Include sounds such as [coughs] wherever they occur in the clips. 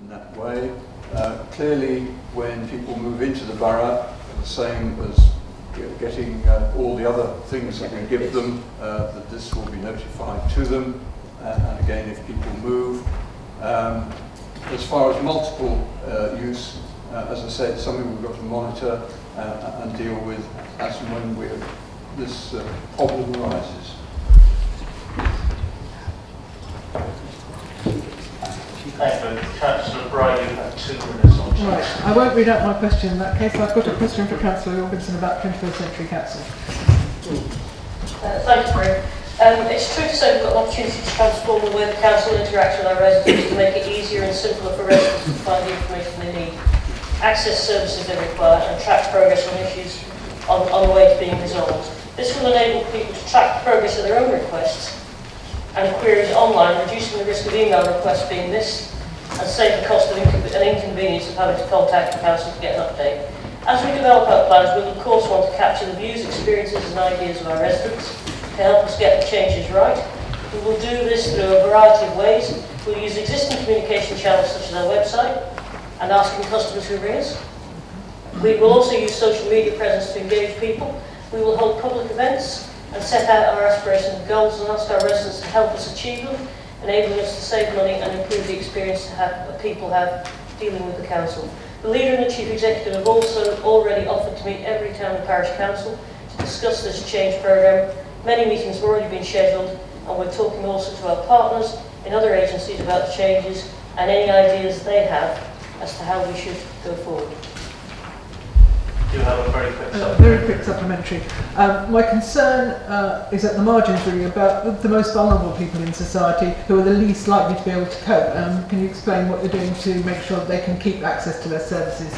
in that way. Uh, clearly, when people move into the borough, the same as getting uh, all the other things that we give them, uh, that this will be notified to them. Uh, and again, if people move. Um, as far as multiple uh, use, uh, as I said, something we've got to monitor and deal with as and when we're, this problem arises you. Councillor Bray, you have two minutes on Right, I won't read out my question in that case. I've got a question for Councillor Robinson about 21st Century Council. Uh. Um, it's true to say we've got an opportunity to transform the way the council interacts with our residents to make it easier and simpler for residents to find the information they need, access services they require and track progress on issues on, on the way to being resolved. This will enable people to track the progress of their own requests and queries online, reducing the risk of email requests being missed and save the cost and inconvenience of having to contact the council to get an update. As we develop our plans, we'll of course want to capture the views, experiences and ideas of our residents to help us get the changes right. We will do this through a variety of ways. We'll use existing communication channels such as our website and asking customers who ring us. We will also use social media presence to engage people. We will hold public events and set out our aspirations and goals and ask our residents to help us achieve them, enabling us to save money and improve the experience that people have dealing with the council. The leader and the chief executive have also already offered to meet every town and parish council to discuss this change programme Many meetings have already been scheduled and we're talking also to our partners in other agencies about the changes and any ideas they have as to how we should go forward. You have a very quick uh, Very quick supplementary. Um, my concern uh, is at the margins really about the most vulnerable people in society who are the least likely to be able to cope. Um, can you explain what you're doing to make sure that they can keep access to their services?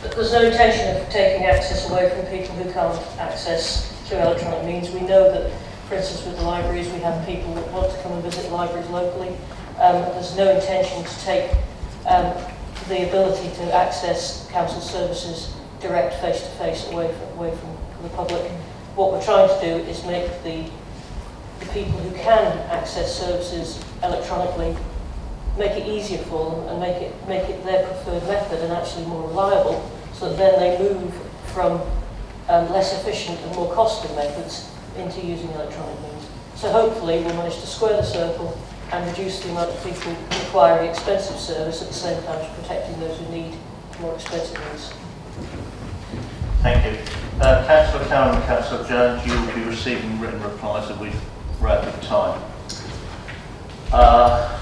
There's no intention of taking access away from people who can't access through electronic means. We know that, for instance, with the libraries, we have people that want to come and visit libraries locally. Um, there's no intention to take um, the ability to access council services direct face-to-face -face away, from, away from the public. What we're trying to do is make the, the people who can access services electronically make it easier for them and make it, make it their preferred method and actually more reliable so that then they move from um, less efficient and more costly methods into using electronic means. So hopefully we'll manage to square the circle and reduce the amount of people requiring expensive service at the same time as protecting those who need more expensive ones. Thank you. Uh, Councillor Cowan and Councillor Jones, you will be receiving written replies that we've read at the time. Uh,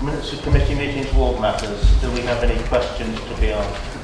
minutes of committee meetings, ward matters. Do we have any questions to be asked?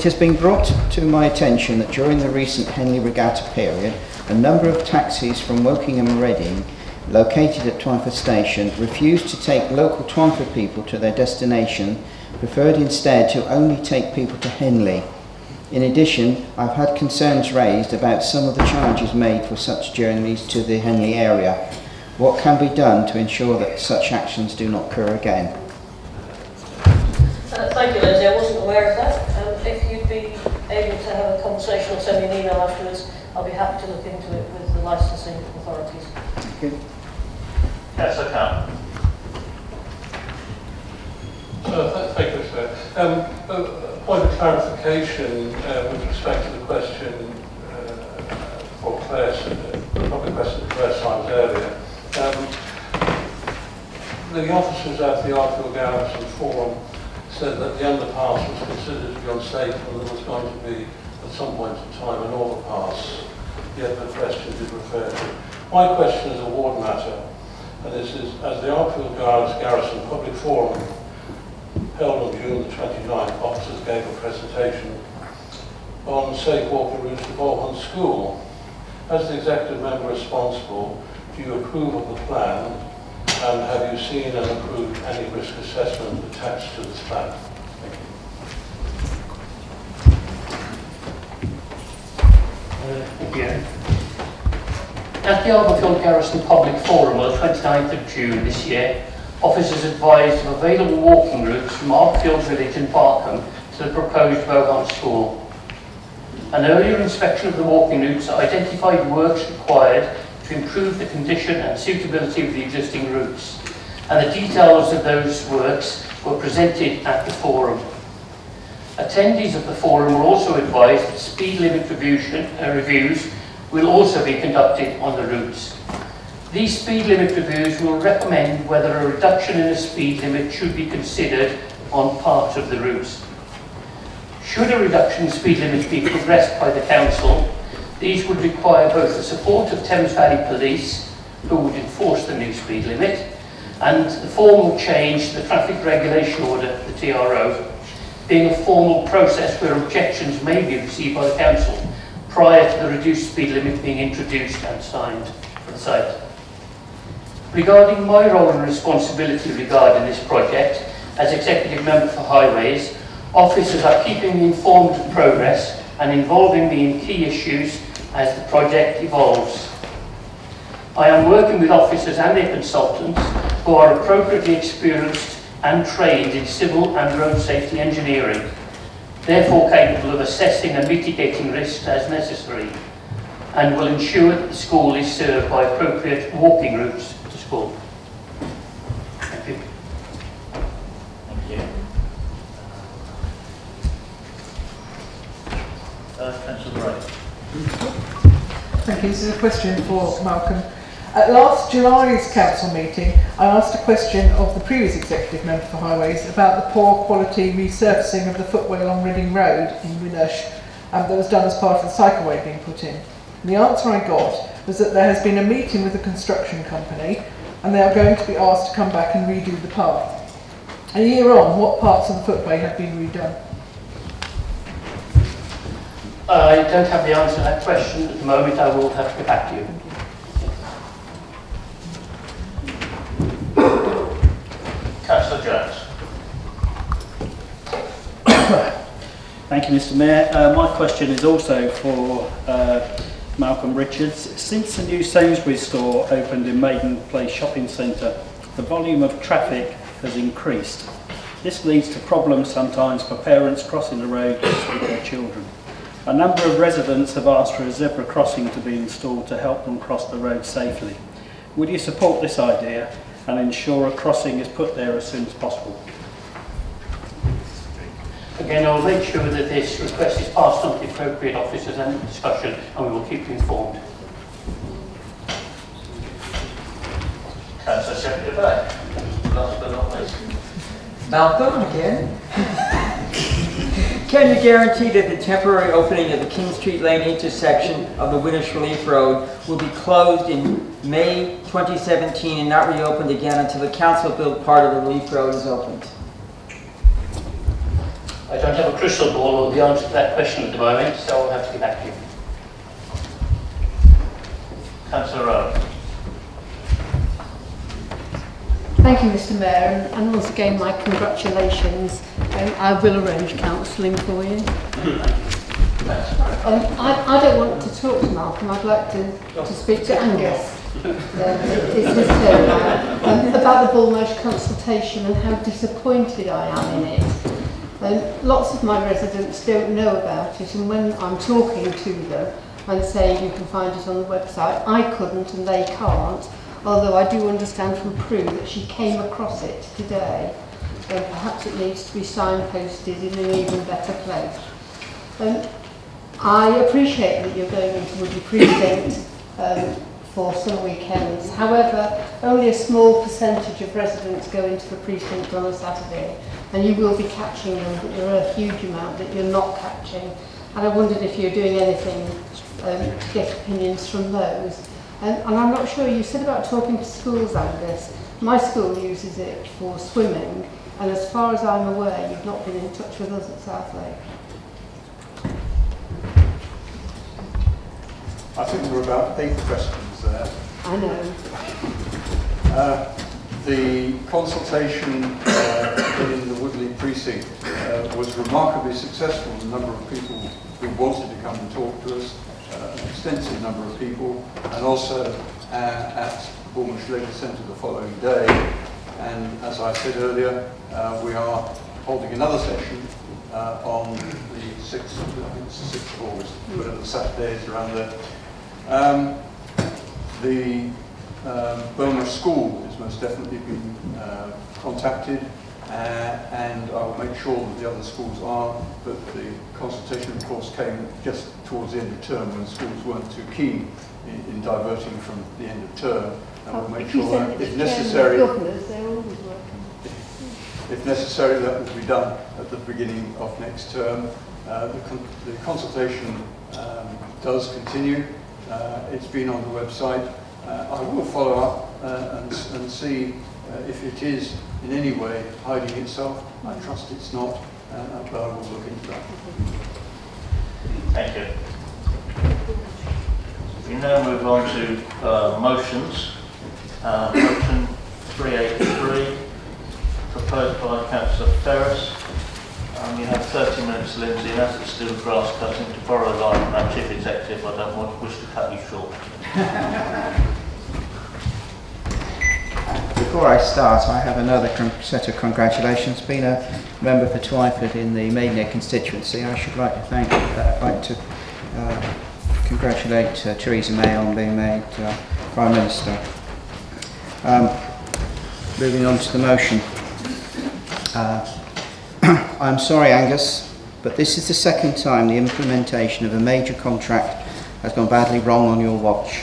It has been brought to my attention that during the recent Henley Regatta period, a number of taxis from Wokingham and Reading, located at Twyford Station, refused to take local Twyford people to their destination, preferred instead to only take people to Henley. In addition, I've had concerns raised about some of the charges made for such journeys to the Henley area. What can be done to ensure that such actions do not occur again? Uh, thank you, Lindsay. I wasn't aware of that able to have a conversation or send me an email afterwards, I'll be happy to look into it with the licensing authorities. Thank you. Yes, I can. Uh, thank you, sir. Um, a point of clarification uh, with respect to the question uh, for Claire, uh, probably question Claire Symes earlier. Um, the officers at the Arborfield Garrison Forum said that the underpass was considered to be unsafe and there was going to be, at some point in time, an. Yet the question did refer to. My question is a ward matter, and this is, as the Arborfield Guards Garrison Public Forum held on June the 29th, officers gave a presentation on safe walking routes to Bohunt School. As the executive member responsible, do you approve of the plan And have you seen and approved any risk assessment attached to this plan? Thank you. At the Arborfield Garrison Public Forum on the 29th of June this year, officers advised of available walking routes from Arborfield Village in Barkham to the proposed Bohunt School. An earlier inspection of the walking routes identified works required to improve the condition and suitability of the existing routes, and the details of those works were presented at the forum. Attendees of the forum were also advised that speed limit uh, reviews will also be conducted on the routes. These speed limit reviews will recommend whether a reduction in the speed limit should be considered on part of the routes. Should a reduction in speed limit be progressed by the council, these would require both the support of Thames Valley Police, who would enforce the new speed limit, and the formal change to the traffic regulation order, the TRO, being a formal process where objections may be received by the council prior to the reduced speed limit being introduced and signed for the site. Regarding my role and responsibility regarding this project, as Executive Member for Highways, officers are keeping me informed of progress and involving me in key issues as the project evolves. I am working with officers and their consultants who are appropriately experienced and trained in civil and road safety engineering, therefore capable of assessing and mitigating risks as necessary, and will ensure that the school is served by appropriate walking routes to school. Thank you. Thank you. Uh, Councillor Wright. Thank you. This is a question for Malcolm. At last July's council meeting, I asked a question of the previous executive member for Highways about the poor quality resurfacing of the footway along Reading Road in Winnersh um, that was done as part of the cycleway being put in. And the answer I got was that there has been a meeting with the construction company and they are going to be asked to come back and redo the path. A year on, what parts of the footway have been redone? I don't have the answer to that question at the moment. I will have to get back to you. Councillor Jones. Thank you, Mr Mayor. Uh, my question is also for uh, Malcolm Richards. Since the new Sainsbury's store opened in Maiden Place Shopping Centre, the volume of traffic has increased. This leads to problems sometimes for parents crossing the road with their children. A number of residents have asked for a zebra crossing to be installed to help them cross the road safely. Would you support this idea and ensure a crossing is put there as soon as possible? Again, I'll make sure that this request is passed on to the appropriate officers and discussion, and we will keep you informed. Councillor Shepherd Bay. Last but not least. Malcolm again. Can you guarantee that the temporary opening of the King Street Lane intersection of the Winnersh Relief Road will be closed in May 2017 and not reopened again until the council-built part of the Relief Road is opened? I don't have a crystal ball or the answer to that question at the moment, so I'll have to get back to you. Councillor Rowe. Thank you, Mr Mayor, and, and once again my congratulations. Um, I will arrange counselling for you. Um, I, I don't want to talk to Malcolm, I'd like to, to speak to Angus. Um, it's his. Um, about the Bulmershe consultation and how disappointed I am in it. Um, lots of my residents don't know about it and when I'm talking to them and saying you can find it on the website, I couldn't and they can't although I do understand from Prue that she came across it today. And perhaps it needs to be signposted in an even better place. Um, I appreciate that you're going into Woodley Precinct um, for some weekends. However, only a small percentage of residents go into the precinct on a Saturday, and you will be catching them, but there are a huge amount that you're not catching. And I wondered if you're doing anything um, to get opinions from those. And, and I'm not sure, you said about talking to schools like this. My school uses it for swimming, and as far as I'm aware, you've not been in touch with us at South Lake. I think there were about eight questions there. I know. Uh, the consultation uh, in the Woodley precinct uh, was remarkably successful. The number of people who wanted to come and talk to us, uh, an extensive number of people, and also uh, at Bulmershe Leisure Centre the following day. And as I said earlier, uh, we are holding another session uh, on the 6th, I think it's the 6th of August, whatever the Saturday is around there. Um, the um, Bulmershe School has most definitely been uh, contacted uh, and I will make sure that the other schools are, but the consultation of course came just towards the end of term when schools weren't too keen in, in diverting from the end of term and we'll make If sure that if necessary, of governors, they're always working. If necessary, that will be done at the beginning of next term. Uh, the, con the consultation um, does continue. Uh, it's been on the website. Uh, I will follow up uh, and, and see uh, if it is in any way hiding itself. I trust it's not, but I will look into that. Thank you. We now move on to motions. Motion 383, proposed by Councillor Ferris. Um, you have 30 minutes, Lindsay, and as it's still grass cutting, to borrow a line from our chief executive, I don't want, wish to cut you short. Before I start, I have another set of congratulations. Being a member for Twyford in the Maidenhead constituency, I should like to thank, uh, like to uh, congratulate uh, Theresa May on being made uh, Prime Minister. Um, moving on to the motion. Uh, [clears throat] I'm sorry, Angus, but this is the second time the implementation of a major contract has gone badly wrong on your watch.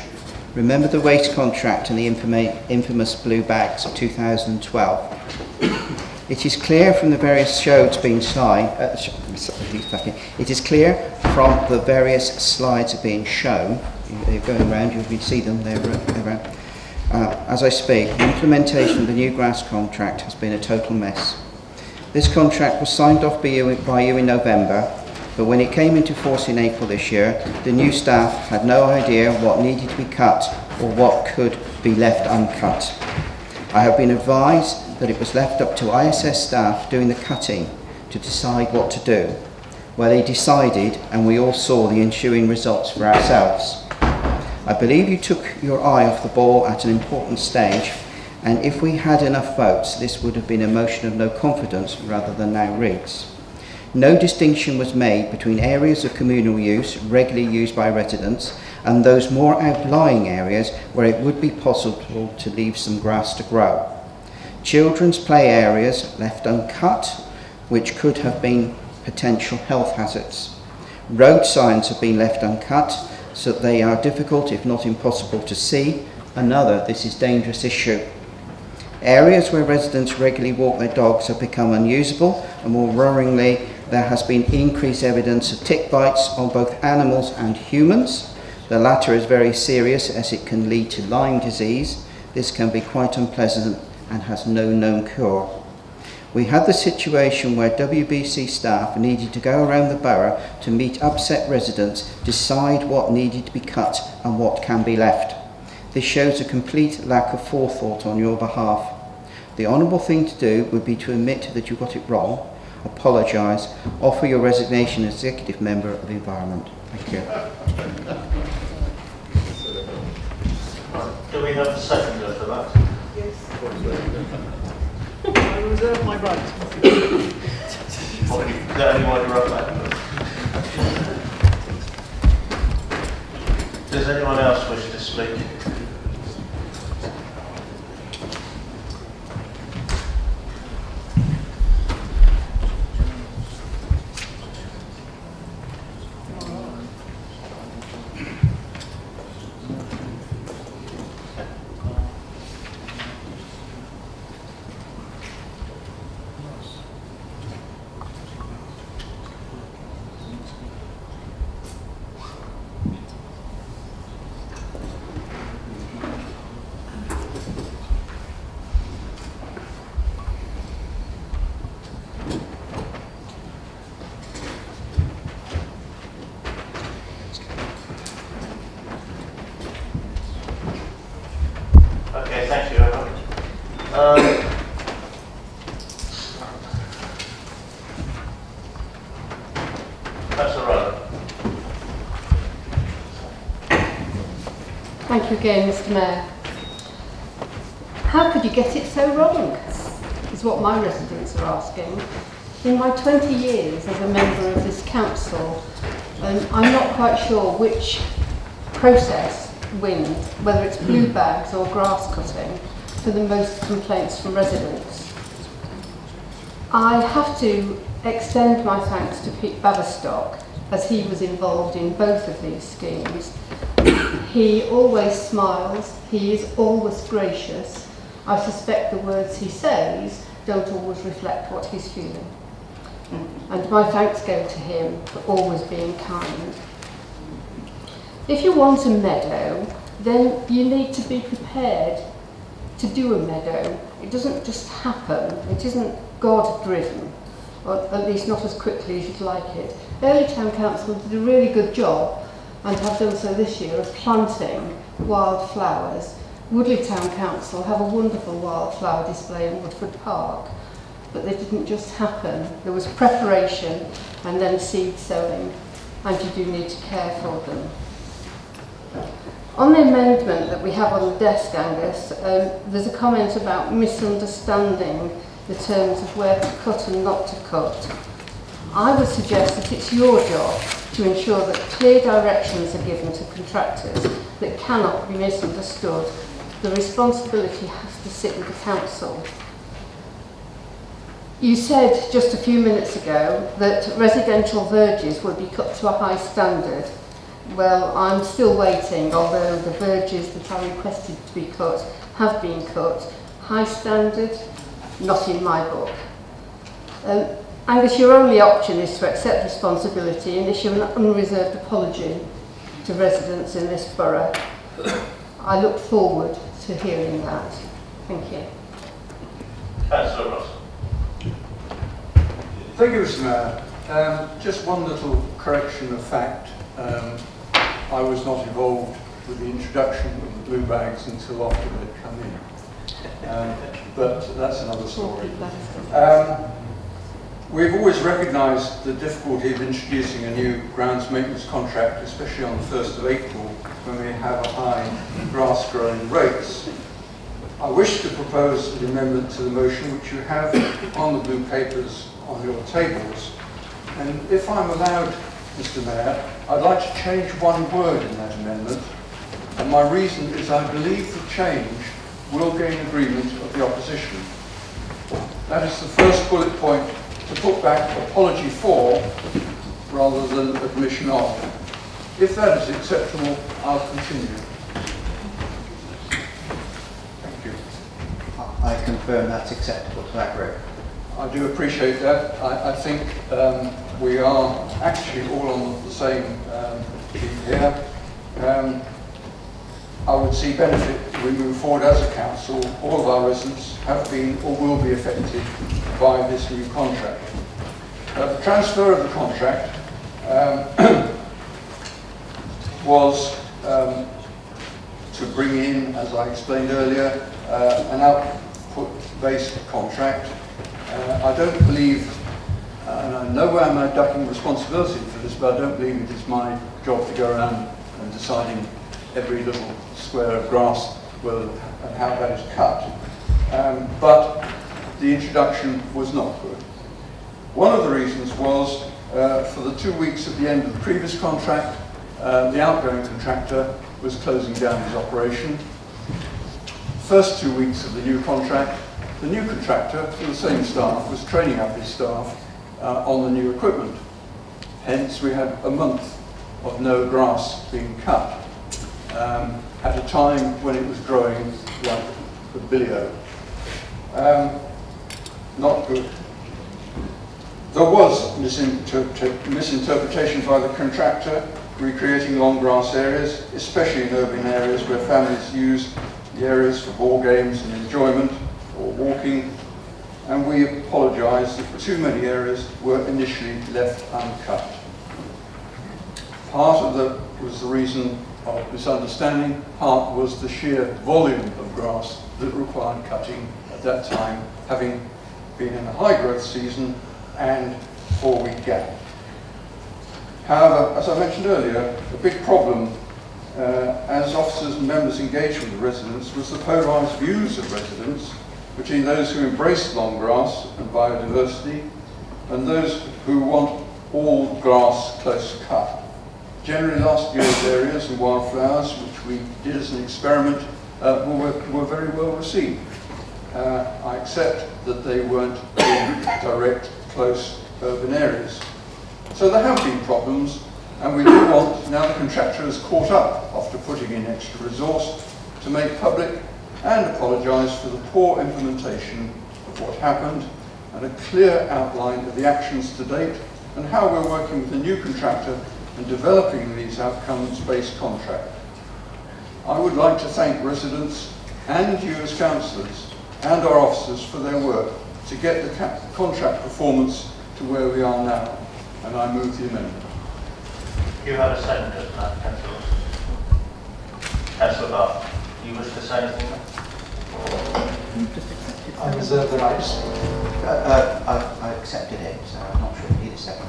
Remember the waste contract and the infamous blue bags of 2012. [clears throat] It is clear from the various shows being slide, uh, it is clear from the various slides being shown, they're going around, you can see them, they're around. Uh, as I speak, the implementation of the new grass contract has been a total mess. This contract was signed off by you, by you in November, but when it came into force in April this year, the new staff had no idea what needed to be cut or what could be left uncut. I have been advised that it was left up to ISS staff doing the cutting to decide what to do. Well, they decided, and we all saw the ensuing results for ourselves. I believe you took your eye off the ball at an important stage, and if we had enough votes, this would have been a motion of no confidence rather than now reads. No distinction was made between areas of communal use regularly used by residents and those more outlying areas where it would be possible to leave some grass to grow. Children's play areas left uncut, which could have been potential health hazards. Road signs have been left uncut, so that they are difficult, if not impossible, to see. Another, this is dangerous issue. Areas where residents regularly walk their dogs have become unusable, and more worryingly, there has been increased evidence of tick bites on both animals and humans. The latter is very serious as it can lead to Lyme disease. This can be quite unpleasant and has no known cure. We had the situation where WBC staff needed to go around the borough to meet upset residents, decide what needed to be cut and what can be left. This shows a complete lack of forethought on your behalf. The honourable thing to do would be to admit that you got it wrong, apologise, offer your resignation as executive member of the environment. Thank you. Do we have a seconder for that? Yes. I reserve my right. What, is there anyone to run that? Does anyone else wish to speak? Thank you again, Mr Mayor. How could you get it so wrong? Is what my residents are asking. In my 20 years as a member of this council, um, I'm not quite sure which process wins, whether it's blue bags or grass cutting, for the most complaints from residents. I have to extend my thanks to Pete Baverstock as he was involved in both of these schemes. He always smiles, he is always gracious. I suspect the words he says don't always reflect what he's feeling. And my thanks go to him for always being kind. If you want a meadow, then you need to be prepared to do a meadow. It doesn't just happen. It isn't God-driven, or at least not as quickly as you'd like it. Earley Town Council did a really good job, and have done so this year, of planting wildflowers. Woodley Town Council have a wonderful wildflower display in Woodford Park, but they didn't just happen. There was preparation and then seed sowing, and you do need to care for them. On the amendment that we have on the desk, Angus, um, there's a comment about misunderstanding the terms of where to cut and not to cut. I would suggest that it's your job to ensure that clear directions are given to contractors that cannot be misunderstood. The responsibility has to sit with the council. You said just a few minutes ago that residential verges would be cut to a high standard. Well, I'm still waiting, although the verges that I requested to be cut have been cut. High standard, not in my book. Um, Angus, your only option is to accept responsibility and issue an unreserved apology to residents in this borough. I look forward to hearing that. Thank you. Councillor Ross. Thank you, Mr Mayor. Um, just one little correction of fact. Um, I was not involved with the introduction of the blue bags until after they'd come in. Um, but that's another story. We've always recognised the difficulty of introducing a new grounds maintenance contract, especially on the 1st of April, when we have a high grass growing rates. I wish to propose an amendment to the motion which you have on the blue papers on your tables. And if I'm allowed, Mr Mayor, I'd like to change one word in that amendment. And my reason is I believe the change will gain agreement of the opposition. That is the first bullet point to put back apology for rather than admission of. If that is acceptable, I'll continue. Thank you. I confirm that's acceptable to that group. I do appreciate that. I, I think um, we are actually all on the same um, sheet here. Um, I would see benefit if we move forward as a council. All of our residents have been or will be affected by this new contract. Uh, the transfer of the contract um, [clears throat] was um, to bring in, as I explained earlier, uh, an output-based contract. Uh, I don't believe, and I know where I'm ducking responsibility for this, but I don't believe it is my job to go around and deciding every little square of grass whether, and how that is cut. Um, but the introduction was not good. One of the reasons was uh, for the two weeks at the end of the previous contract, uh, the outgoing contractor was closing down his operation. First two weeks of the new contract, the new contractor, with the same staff, was training up his staff uh, on the new equipment. Hence, we had a month of no grass being cut um, at a time when it was growing like a bilio. Um, not good. There was misinter misinterpretation by the contractor recreating long grass areas, especially in urban areas where families use the areas for ball games and enjoyment or walking, and we apologise that too many areas were initially left uncut. Part of that was the reason of misunderstanding, part was the sheer volume of grass that required cutting at that time, having been in a high growth season and four week gap. However, as I mentioned earlier, a big problem uh, as officers and members engaged with the residents was the polarised views of residents between those who embrace long grass and biodiversity and those who want all grass close cut. Generally last year's areas and wildflowers, which we did as an experiment, uh, were, were very well received. Uh, I accept that they weren't in direct, close urban areas. So there have been problems, and we do want, now the contractor has caught up after putting in extra resource, to make public and apologise for the poor implementation of what happened and a clear outline of the actions to date and how we're working with the new contractor and developing these outcomes-based contracts. I would like to thank residents and you as councillors and our officers for their work to get the contract performance to where we are now, and I move the amendment. You have a second to that, Councillor. Councillor Bath, you wish to say anything? I reserve the right to speak. Uh, uh, I, I accepted it, so I'm not sure if you need a second.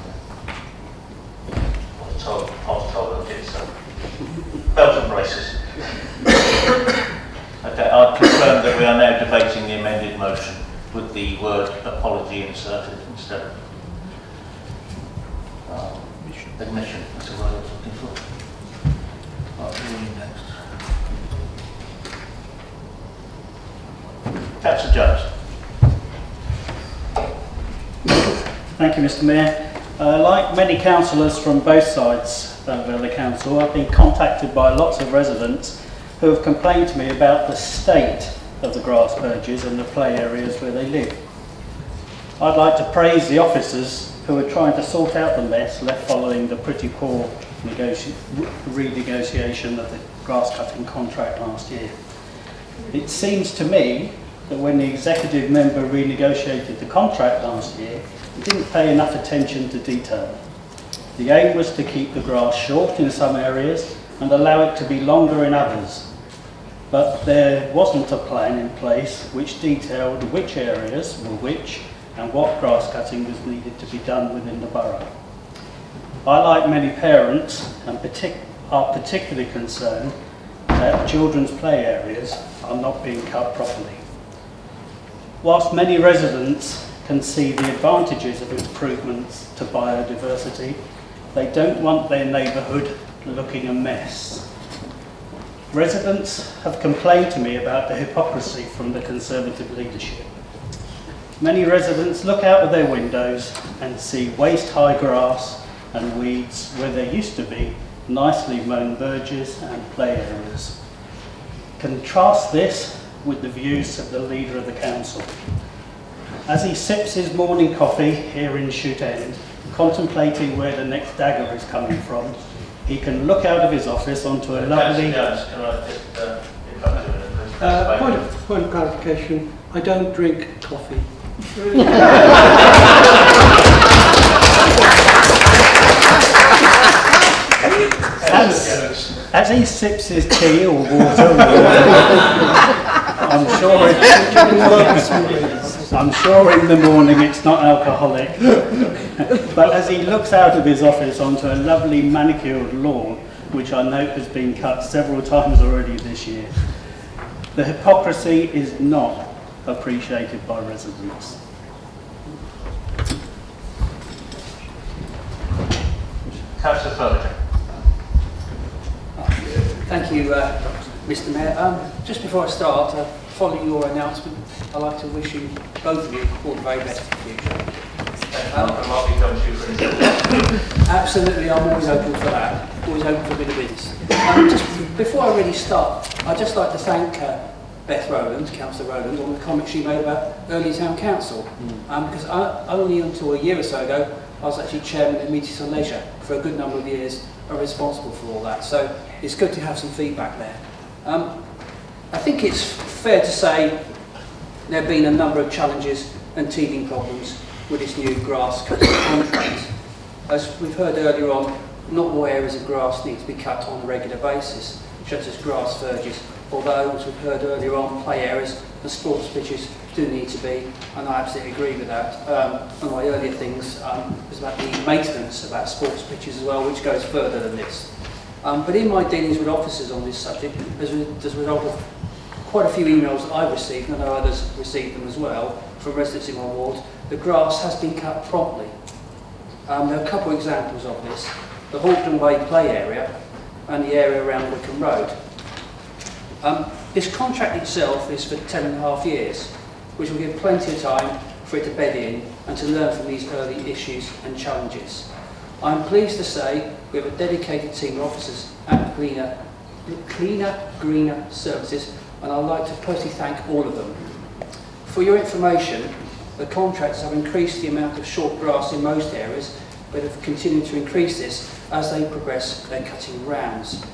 I was told, I was told I did so. Belt and braces. okay, I confirm that we are now debating the amended motion with the word apology inserted instead of um, admission. That's the word I was looking for. Right, who are you next? Councillor Jones. Thank you, Mr Mayor. Uh, like many councillors from both sides of the council, I've been contacted by lots of residents who have complained to me about the state of the grass verges and the play areas where they live. I'd like to praise the officers who are trying to sort out the mess left following the pretty poor renegotiation of the grass cutting contract last year. It seems to me that when the executive member renegotiated the contract last year, didn't pay enough attention to detail. The aim was to keep the grass short in some areas and allow it to be longer in others. But there wasn't a plan in place which detailed which areas were which and what grass cutting was needed to be done within the borough. I, like many parents, partic are particularly concerned that children's play areas are not being cut properly. Whilst many residents can see the advantages of improvements to biodiversity, they don't want their neighbourhood looking a mess. Residents have complained to me about the hypocrisy from the Conservative leadership. Many residents look out of their windows and see waist-high grass and weeds where there used to be nicely mown verges and play areas. Contrast this with the views of the leader of the council. As he sips his morning coffee here in Shute End, contemplating where the next dagger is coming from, he can look out of his office onto a lovely... Yes, can I just uh, uh, point, of, point of clarification, I don't drink coffee. as, as he sips his tea or water, [laughs] I'm sure it, I'm sure in the morning it's not alcoholic. [laughs] but as he looks out of his office onto a lovely manicured lawn, which I note has been cut several times already this year, the hypocrisy is not appreciated by residents. Councillor Furlong. Thank you, uh, Mr Mayor. Um, just before I start, uh, following your announcement, I'd like to wish you, both of you, all the very best for the future. Um, absolutely, I'm always open for that. Always open for a bit of business. Um, just before I really start, I'd just like to thank uh, Beth Rowland, Councillor Rowland, on the comments she made about Earley Town Council. Mm. Um, because only until a year or so ago, I was actually chairman of Meetings on Leisure for a good number of years, are responsible for all that. So it's good to have some feedback there. Um, I think it's fair to say there have been a number of challenges and teething problems with this new grass cutting contract. As we've heard earlier on, not all areas of grass need to be cut on a regular basis, such as grass verges although, as we've heard earlier on, play areas and sports pitches do need to be, and I absolutely agree with that. Um, one of my earlier things um, was about the maintenance about sports pitches as well, which goes further than this. Um, but in my dealings with officers on this subject, as a, as a result of quite a few emails I've received, and I know others received them as well, from residents in my ward, the grass has been cut promptly. Um, there are a couple of examples of this. The Hawkton Way play area and the area around Wickham Road. Um, this contract itself is for 10 and a half years, which will give plenty of time for it to bed in and to learn from these early issues and challenges. I'm pleased to say we have a dedicated team of officers at Cleaner, Cleaner Greener Services and I'd like to personally thank all of them. For your information, the contractors have increased the amount of short grass in most areas but have continued to increase this as they progress their cutting rounds.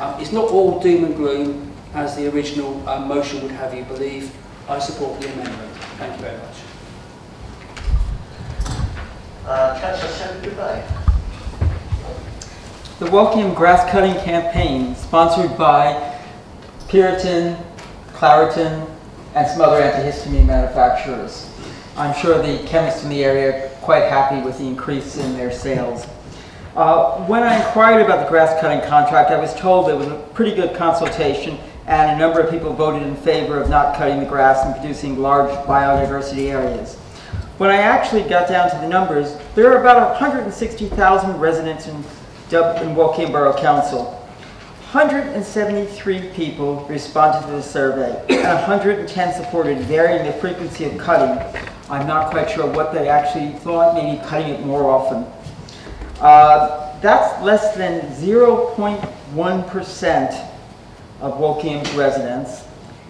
Um, it's not all doom and gloom as the original uh, motion would have you believe. I support the amendment. Thank you very much. Uh, Councillor Secretary The Woking Grass Cutting Campaign, sponsored by Piriton, Claritin, and some other antihistamine manufacturers. I'm sure the chemists in the area are quite happy with the increase in their sales. Uh, when I inquired about the grass cutting contract, I was told it was a pretty good consultation and a number of people voted in favor of not cutting the grass and producing large biodiversity areas. When I actually got down to the numbers, there are about 160,000 residents in, in Woking Borough Council. 173 people responded to the survey, and 110 supported varying the frequency of cutting. I'm not quite sure what they actually thought, maybe cutting it more often. Uh, that's less than 0.1% of Wokingham's residents.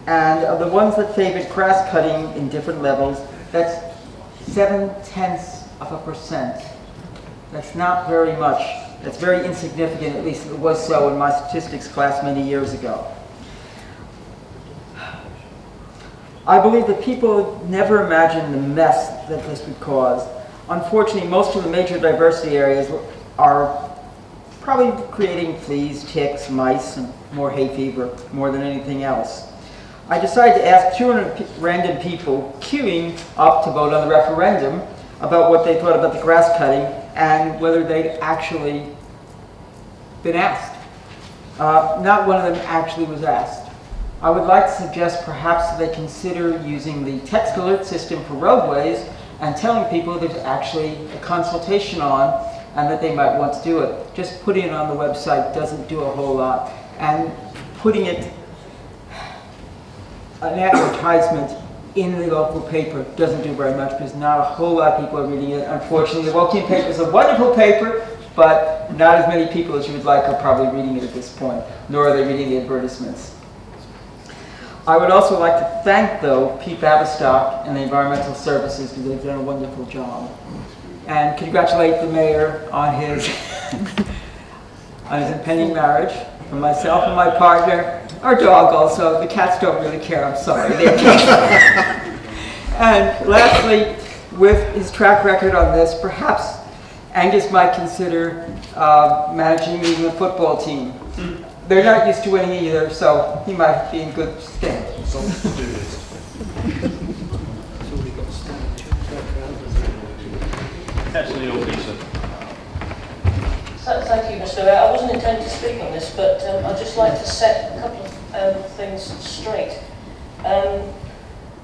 And of the ones that favored grass cutting in different levels, that's seven tenths of a percent. That's not very much. That's very insignificant, at least it was so in my statistics class many years ago. I believe that people never imagined the mess that this would cause. Unfortunately, most of the major diversity areas are probably creating fleas, ticks, mice, and more hay fever more than anything else. I decided to ask 200 random people queuing up to vote on the referendum about what they thought about the grass cutting and whether they'd actually been asked. Uh, not one of them actually was asked. I would like to suggest perhaps they consider using the text alert system for roadways and telling people there's actually a consultation on and that they might want to do it. Just putting it on the website doesn't do a whole lot. And putting it, an advertisement in the local paper doesn't do very much because not a whole lot of people are reading it. Unfortunately, the Woking paper is a wonderful paper, but not as many people as you would like are probably reading it at this point, nor are they reading the advertisements. I would also like to thank, though, Pete Baverstock and the Environmental Services because they've done a wonderful job. And congratulate the mayor on his, [laughs] on his impending marriage for myself and my partner, our dog also. The cats don't really care, I'm sorry. [laughs] and lastly, with his track record on this, perhaps Angus might consider uh, managing even a football team. They're not used to winning either, so he might be in good stead. Councillor York, So- Thank you, Mr. Mayor. I wasn't intending to speak on this, but um, I'd just like to set a couple of um, things straight. Um,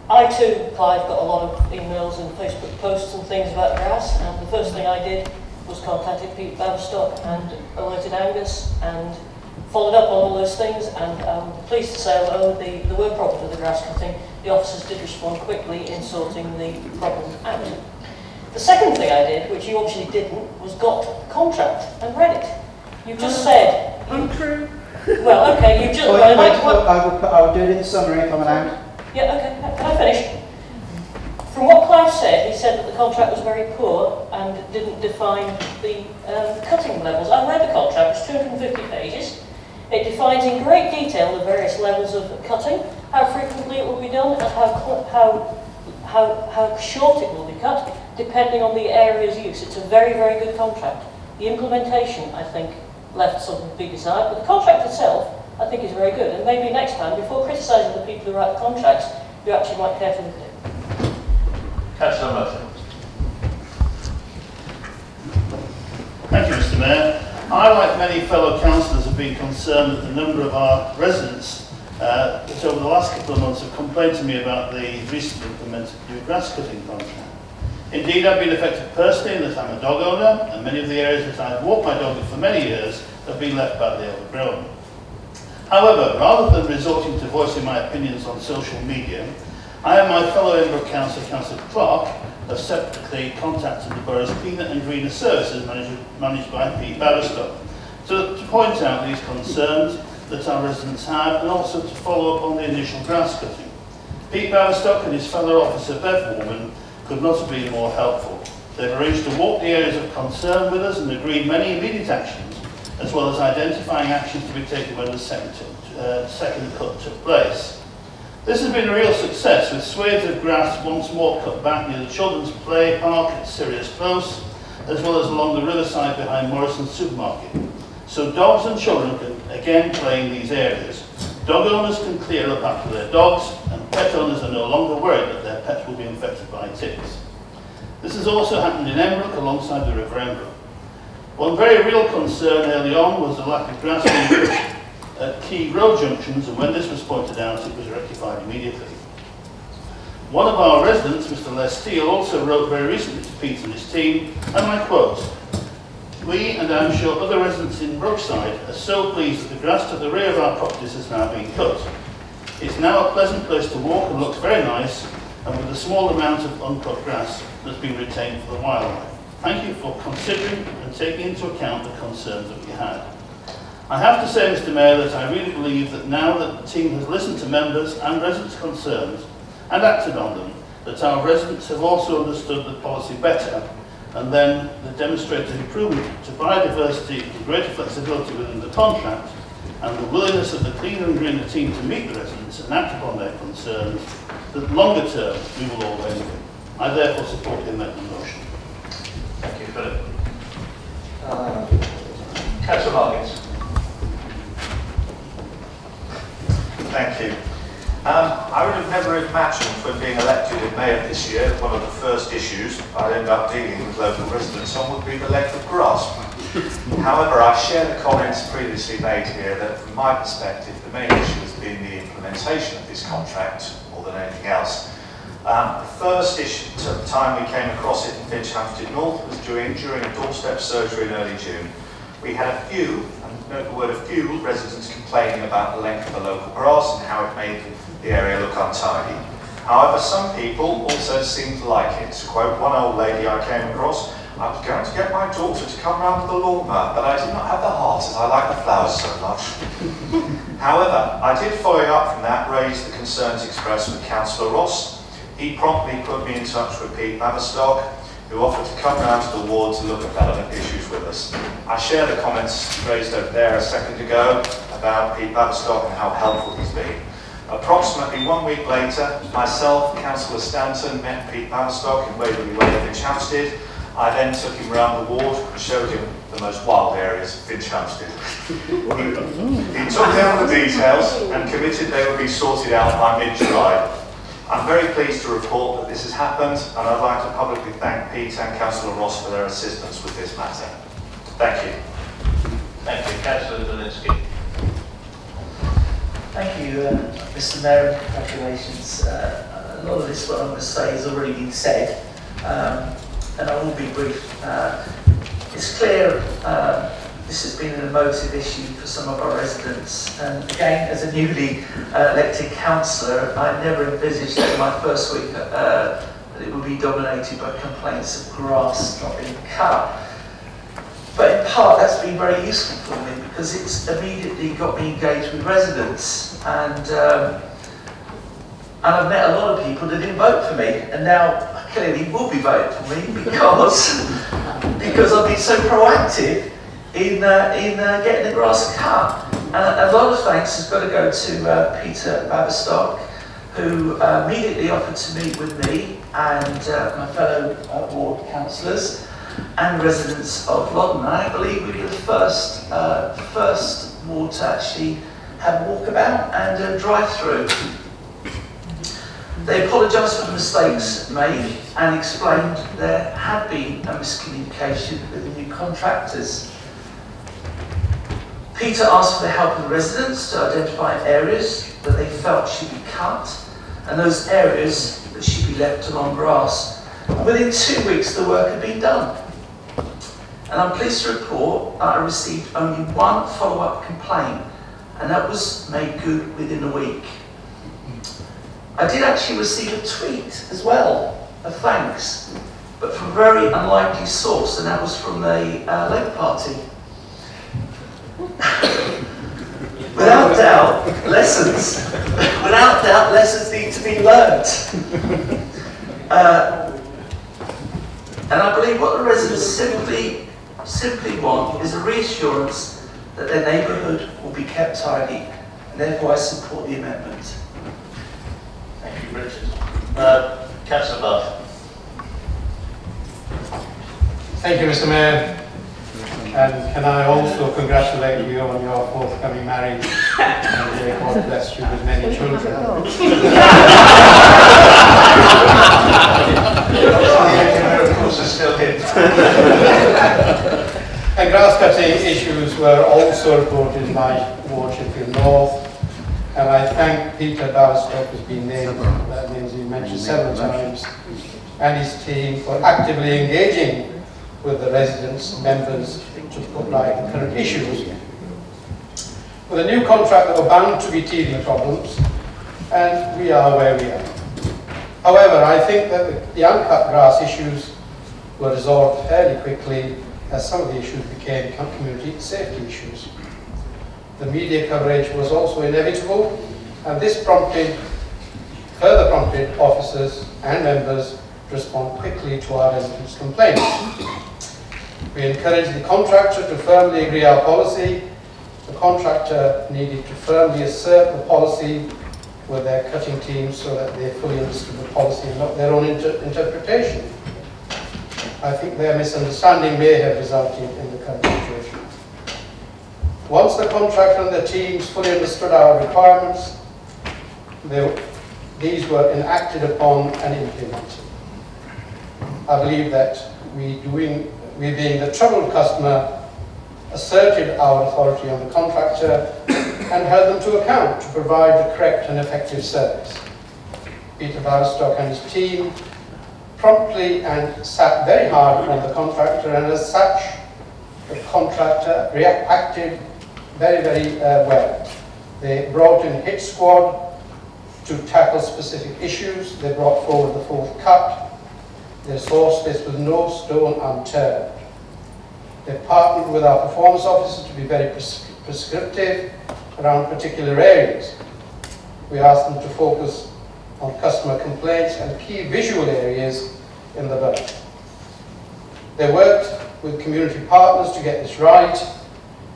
I too, Clive, got a lot of emails and Facebook posts and things about grass, and the first thing I did was contacted Pete Baverstock and alerted Angus and followed up on all those things, and I'm pleased to say, although the, there were problems with the grass cutting, the officers did respond quickly in sorting the problem out. The second thing I did, which you obviously didn't, was got the contract and read it. Mm. You just said... Untrue. Well, okay, you just... Well, wait, like, what- I will, put- I will do it in the summary if I'm allowed. yeah, okay, can I finish? From what Clive said, he said that the contract was very poor and didn't define the um, cutting levels. I read the contract, it's 250 pages. It defines in great detail the various levels of cutting, how frequently it will be done, and how, how, how, how short it will be cut, depending on the area's use. It's a very, very good contract. The implementation, I think, left something to be desired, but the contract itself, I think is very good. And maybe next time, before criticising the people who write the contracts, you actually might care to. Councillor Murphy. Thank you, Mr Mayor. I, like many fellow councillors, have been concerned that the number of our residents uh, that over the last couple of months have complained to me about the recently implemented new grass cutting contract. Indeed, I've been affected personally in that I'm a dog owner, and many of the areas that I've walked my dog in for many years have been left badly overgrown. However, rather than resorting to voicing my opinions on social media, I and my fellow Edinburgh Council, Councillor Clark, have separately contacted the borough's Peanut and Greener Services managed, managed by Pete Baverstock to, to point out these concerns that our residents have and also to follow up on the initial grass cutting. Pete Baverstock and his fellow officer Bev Warman could not have been more helpful. They've arranged to walk the areas of concern with us and agreed many immediate actions, as well as identifying actions to be taken when the second, uh, second cut took place. This has been a real success, with swathes of grass once more cut back near the children's play park at Sirius Close, as well as along the riverside behind Morrison's supermarket. So dogs and children can again play in these areas. Dog owners can clear up after their dogs, and pet owners are no longer worried that their pets will be infected by ticks. This has also happened in Embrook alongside the River Embrook. One very real concern early on was the lack of grass being [coughs] at key road junctions, and when this was pointed out, it was rectified immediately. One of our residents, Mr Les Steele, also wrote very recently to Pete and his team, and I quote, We, and I'm sure other residents in Brookside, are so pleased that the grass to the rear of our properties has now been cut. It's now a pleasant place to walk and looks very nice, and with a small amount of uncut grass that's been retained for the wildlife. Thank you for considering and taking into account the concerns that we had. I have to say, Mr Mayor, that I really believe that now that the team has listened to members and residents' concerns and acted on them, that our residents have also understood the policy better and then the demonstrated improvement to biodiversity and greater flexibility within the contract and the willingness of the cleaner and greener team to meet the residents and act upon their concerns, that longer term we will all benefit. I therefore support the amendment motion. Thank you, Philip. Uh, Councillor Margins. Thank you. Um, I would have never imagined when being elected in May of this year, one of the first issues I'd end up dealing with local residents on would be the length of grass. [laughs] However, I share the comments previously made here that from my perspective, the main issue has been the implementation of this contract more than anything else. Um, the first issue, time we came across it in Finch North was during, during a doorstep surgery in early June. We had a few note the word of few residents complaining about the length of the local grass and how it made the area look untidy. However, some people also seemed to like it. To quote one old lady I came across, I was going to get my daughter to come round with the lawnmower, but I did not have the heart as I like the flowers so much. [laughs] However, I did follow up from that, raise the concerns expressed with Councillor Ross. He promptly put me in touch with Pete Baverstock, who offered to come round to the ward to look at relevant issues with us. I share the comments raised over there a second ago about Pete Baverstock and how helpful he's been. Approximately one week later, myself, Councillor Stanton, met Pete Baverstock in Waverley Way, Finch I then took him round the ward and showed him the most wild areas of Finch he, [laughs] he took down the details and committed they would be sorted out by mid-July. I'm very pleased to report that this has happened and I'd like to publicly thank Pete and Councillor Ross for their assistance with this matter. Thank you. Thank you. Councillor Zielinski. Thank you, uh, Mr Mayor, congratulations. Uh, a lot of this, what I'm going to say, has already been said, um, and I will be brief. Uh, it's clear uh, this has been an emotive issue for some of our residents. And again, as a newly uh, elected councillor, I never envisaged that in my first week uh, that it would be dominated by complaints of grass not being cut. But in part, that's been very useful for me because it's immediately got me engaged with residents. And, um, and I've met a lot of people that didn't vote for me. And now clearly will be voting for me [laughs] because, because I've been so proactive in, uh, in uh, getting the grass cut. And a lot of thanks has got to go to uh, Peter Baverstock, who uh, immediately offered to meet with me and uh, my fellow uh, ward councillors and residents of Loddon. I believe we were the first, uh, first ward to actually have a walkabout and a drive-through. They apologised for the mistakes made and explained there had been a miscommunication with the new contractors. Peter asked for the help of the residents to identify areas that they felt should be cut and those areas that should be left to long grass. Within two weeks, the work had been done. And I'm pleased to report that I received only one follow-up complaint, and that was made good within a week. I did actually receive a tweet as well of thanks, but from a very unlikely source, and that was from the uh, Labour Party. Without doubt, lessons, without doubt, lessons need to be learned. Uh, and I believe what the residents simply, simply want is a reassurance that their neighbourhood will be kept tidy, and therefore I support the amendment. Thank you, Richard. Uh, Councillor Buff. Thank you, Mr. Mayor. And can I also congratulate you on your forthcoming marriage and may God bless you with many children. and grass cutting issues were also reported by Ward Shinfield North. And I thank Peter Baverstock, who's been named, that names he mentioned several times, and his team for actively engaging with the residents, members, to put right the current issues. With a new contract, there were bound to be teething problems, and we are where we are. However, I think that the uncut grass issues were resolved fairly quickly as some of the issues became community safety issues. The media coverage was also inevitable, and this prompted, further prompted officers and members respond quickly to our residents' complaints. We encouraged the contractor to firmly agree our policy. The contractor needed to firmly assert the policy with their cutting team so that they fully understood the policy and not their own inter interpretation. I think their misunderstanding may have resulted in the current situation. Once the contractor and the teams fully understood our requirements, they, these were enacted upon and implemented. I believe that we doing we being the troubled customer, asserted our authority on the contractor and held them to account to provide the correct and effective service. Peter Baverstock and his team promptly and sat very hard on the contractor and as such the contractor reacted very, very uh, well. They brought in hit squad to tackle specific issues. They brought forward the fourth cut they sourced this with no stone unturned. They partnered with our performance officers to be very pres prescriptive around particular areas. We asked them to focus on customer complaints and key visual areas in the budget. They worked with community partners to get this right.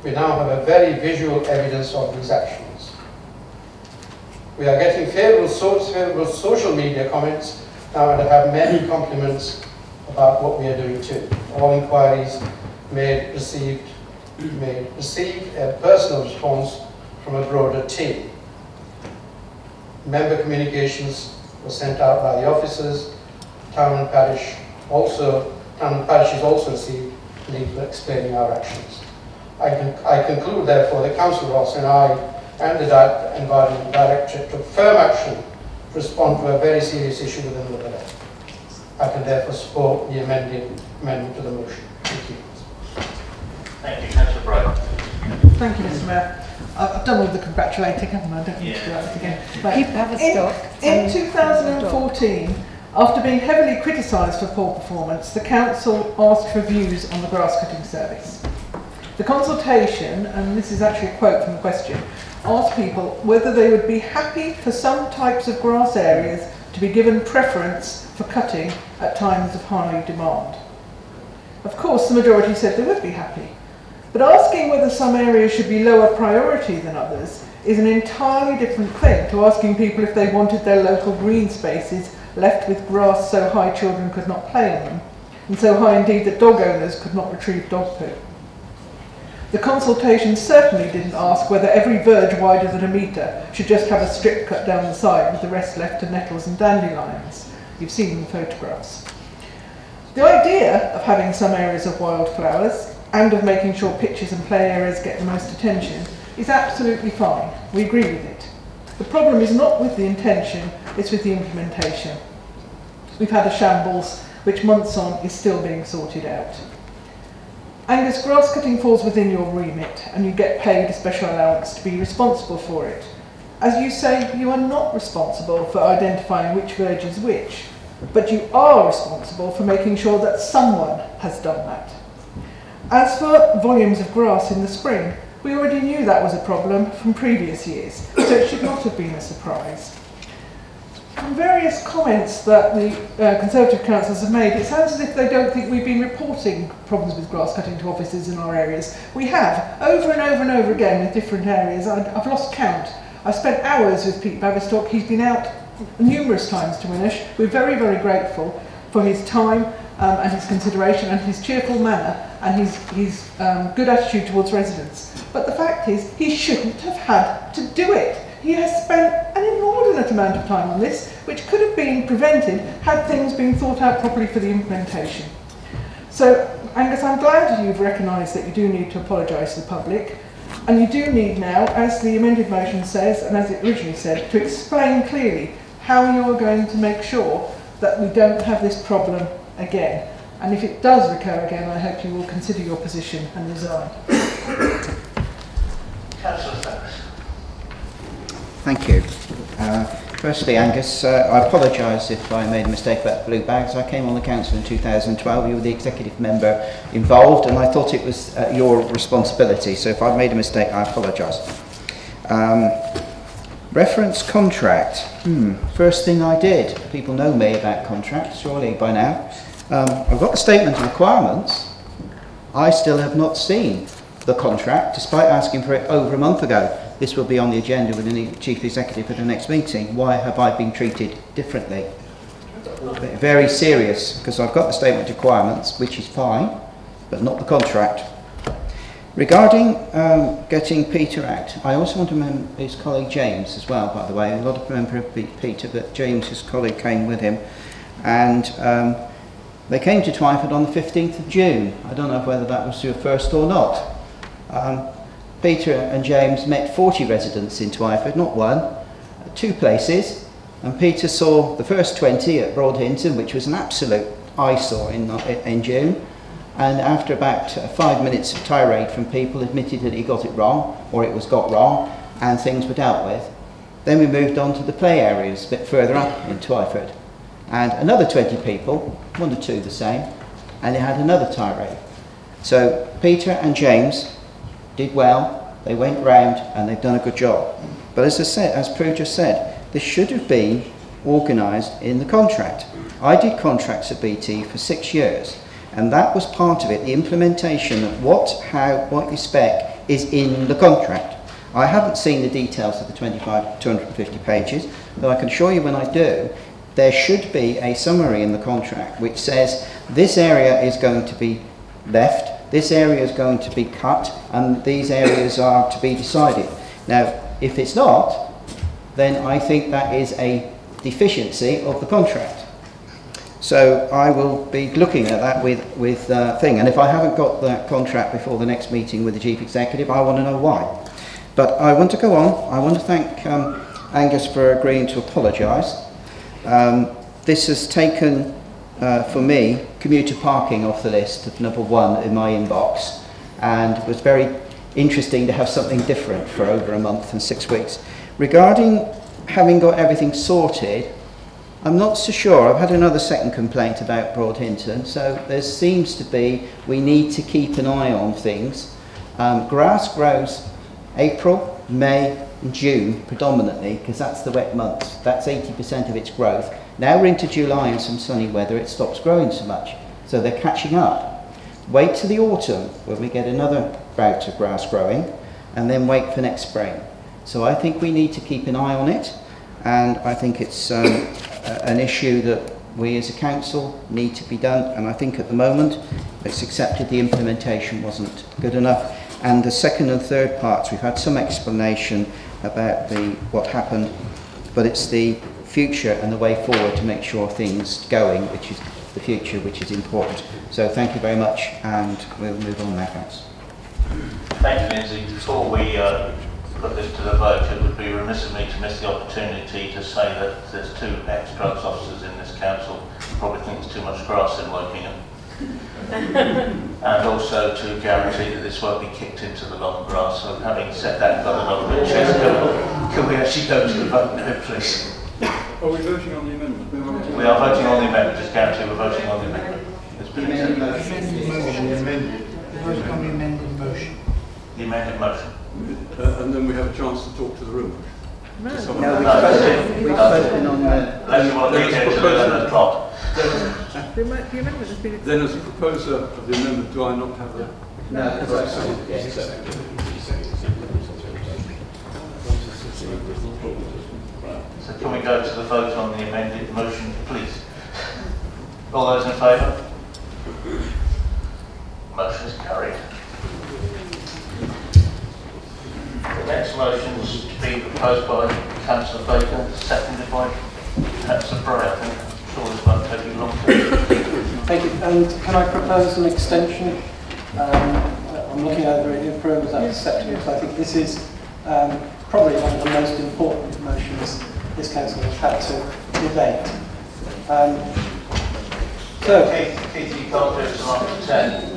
We now have a very visual evidence of these actions. We are getting favourable, so favourable social media comments Uh, and I have many compliments about what we are doing too. All inquiries made received may receive a personal response from a broader team. Member communications were sent out by the officers. Town and parish also, town and parishes also received leaflet explaining our actions. I, con I conclude therefore that Councillor Ross and I and the Environment Directorate took firm action respond to a very serious issue within the borough. I can therefore support the amending amendment to the motion. Thank you. Thank you, Councillor Bright. Thank you, Mr Mayor. I've done all the congratulating, haven't I? I don't need yeah. to do that again. But Keep have a stop. In, in um, 2014, after being heavily criticised for poor performance, the council asked for views on the grass cutting service. The consultation, and this is actually a quote from the question, asked people whether they would be happy for some types of grass areas to be given preference for cutting at times of high demand. Of course, the majority said they would be happy. But asking whether some areas should be lower priority than others is an entirely different thing to asking people if they wanted their local green spaces left with grass so high children could not play on them, and so high indeed that dog owners could not retrieve dog poo. The consultation certainly didn't ask whether every verge wider than a metre should just have a strip cut down the side with the rest left to nettles and dandelions. You've seen the photographs. The idea of having some areas of wildflowers and of making sure pitches and play areas get the most attention is absolutely fine. We agree with it. The problem is not with the intention, it's with the implementation. We've had a shambles which months on is still being sorted out. Angus, grass cutting falls within your remit and you get paid a special allowance to be responsible for it. As you say, you are not responsible for identifying which verge is which, but you are responsible for making sure that someone has done that. As for volumes of grass in the spring, we already knew that was a problem from previous years, so it should not have been a surprise. From various comments that the uh, Conservative councillors have made, it sounds as if they don't think we've been reporting problems with grass cutting to offices in our areas. We have, over and over and over again with different areas. I, I've lost count. I've spent hours with Pete Baverstock. He's been out numerous times to Winnersh. We're very, very grateful for his time um, and his consideration and his cheerful manner and his, his um, good attitude towards residents. But the fact is, he shouldn't have had to do it. He has spent inordinate amount of time on this, which could have been prevented had things been thought out properly for the implementation. So, Angus, I'm glad you've recognised that you do need to apologise to the public, and you do need now, as the amended motion says, and as it originally said, to explain clearly how you are going to make sure that we don't have this problem again. And if it does recur again, I hope you will consider your position and resign. Councillor. Thank you. Uh, firstly, Angus, uh, I apologise if I made a mistake about the blue bags. I came on the council in 2012. You were the executive member involved, and I thought it was uh, your responsibility. So if I've made a mistake, I apologise. Um, reference contract. Hmm. First thing I did. People know me about contracts, surely by now. Um, I've got the statement of requirements. I still have not seen the contract, despite asking for it over a month ago. This will be on the agenda with the Chief Executive at the next meeting. Why have I been treated differently? Very serious, because I've got the statement of requirements, which is fine, but not the contract. Regarding um, getting Peter out, I also want to remember his colleague James as well, by the way. A lot of remember Peter, but James, his colleague, came with him. And um, they came to Twyford on the 15th of June. I don't know whether that was your first or not. Um, Peter and James met 40 residents in Twyford, not one, two places. And Peter saw the first 20 at Broad Hinton, which was an absolute eyesore in, uh, in June. And after about uh, five minutes of tirade from people, admitted that he got it wrong, or it was got wrong, and things were dealt with. Then we moved on to the play areas a bit further up in Twyford. And another 20 people, one or two the same, and they had another tirade. So Peter and James did well, they went round and they've done a good job. But as I said, as Prue just said, this should have been organised in the contract. I did contracts at BT for six years and that was part of it, the implementation of what, how, what you spec is in the contract. I haven't seen the details of the 25, 250 pages, but I can assure you when I do, there should be a summary in the contract which says this area is going to be left this area is going to be cut and these areas are to be decided. Now, if it's not, then I think that is a deficiency of the contract. So I will be looking at that with, with uh, thing. And if I haven't got that contract before the next meeting with the Chief Executive, I want to know why. But I want to go on. I want to thank um, Angus for agreeing to apologise. Um, this has taken uh, for me, commuter parking off the list of number one in my inbox and it was very interesting to have something different for over a month and six weeks. Regarding having got everything sorted, I'm not so sure. I've had another second complaint about Broad Hinton, so there seems to be, we need to keep an eye on things. Um, grass grows April, May, and June predominantly, because that's the wet months. That's 80% of its growth. Now we're into July and some sunny weather, it stops growing so much. So they're catching up. Wait till the autumn when we get another bout of grass growing and then wait for next spring. So I think we need to keep an eye on it and I think it's um, an issue that we as a council need to be done and I think at the moment it's accepted the implementation wasn't good enough And the second and third parts, we've had some explanation about the what happened, but it's the future and the way forward to make sure things going, which is the future, which is important. So thank you very much, and we'll move on now, thanks. Thank you, Lindsay. Before we uh, put this to the vote, it would be remiss of me to miss the opportunity to say that there's two ex-drugs officers in this council who probably think there's too much grass in Wokingham. [laughs] and also to guarantee that this won't be kicked into the long grass. So having said that, got another bit chest, can, can we actually go to the vote now, please? Are we voting on the amendment? We are voting on the amendment, just guarantee we're voting on the amendment. It's been accepted. Vote on the amended motion. The amended motion. Uh, and then we have a chance to talk to the room. No, To we've someone. spoken, on the... Unless you want to There it to proposal. 11 o'clock. The amendment the amendment has been Then as a proposer of the amendment, do I not have a... No, it's Right, accepted, yes. So can we go to the vote on the amended motion, please? All those in favour? Motion is carried. The next motion is to be proposed by councillor Baker, seconded by councillor Bray. I think, I'm sure this won't take you long. Thank you. And can I propose an extension? Um, I'm looking over it, if approves that acceptable. So I think this is um, probably one of the most important motions this council has had to debate. Um, so, Keith, you can't do it till after 10.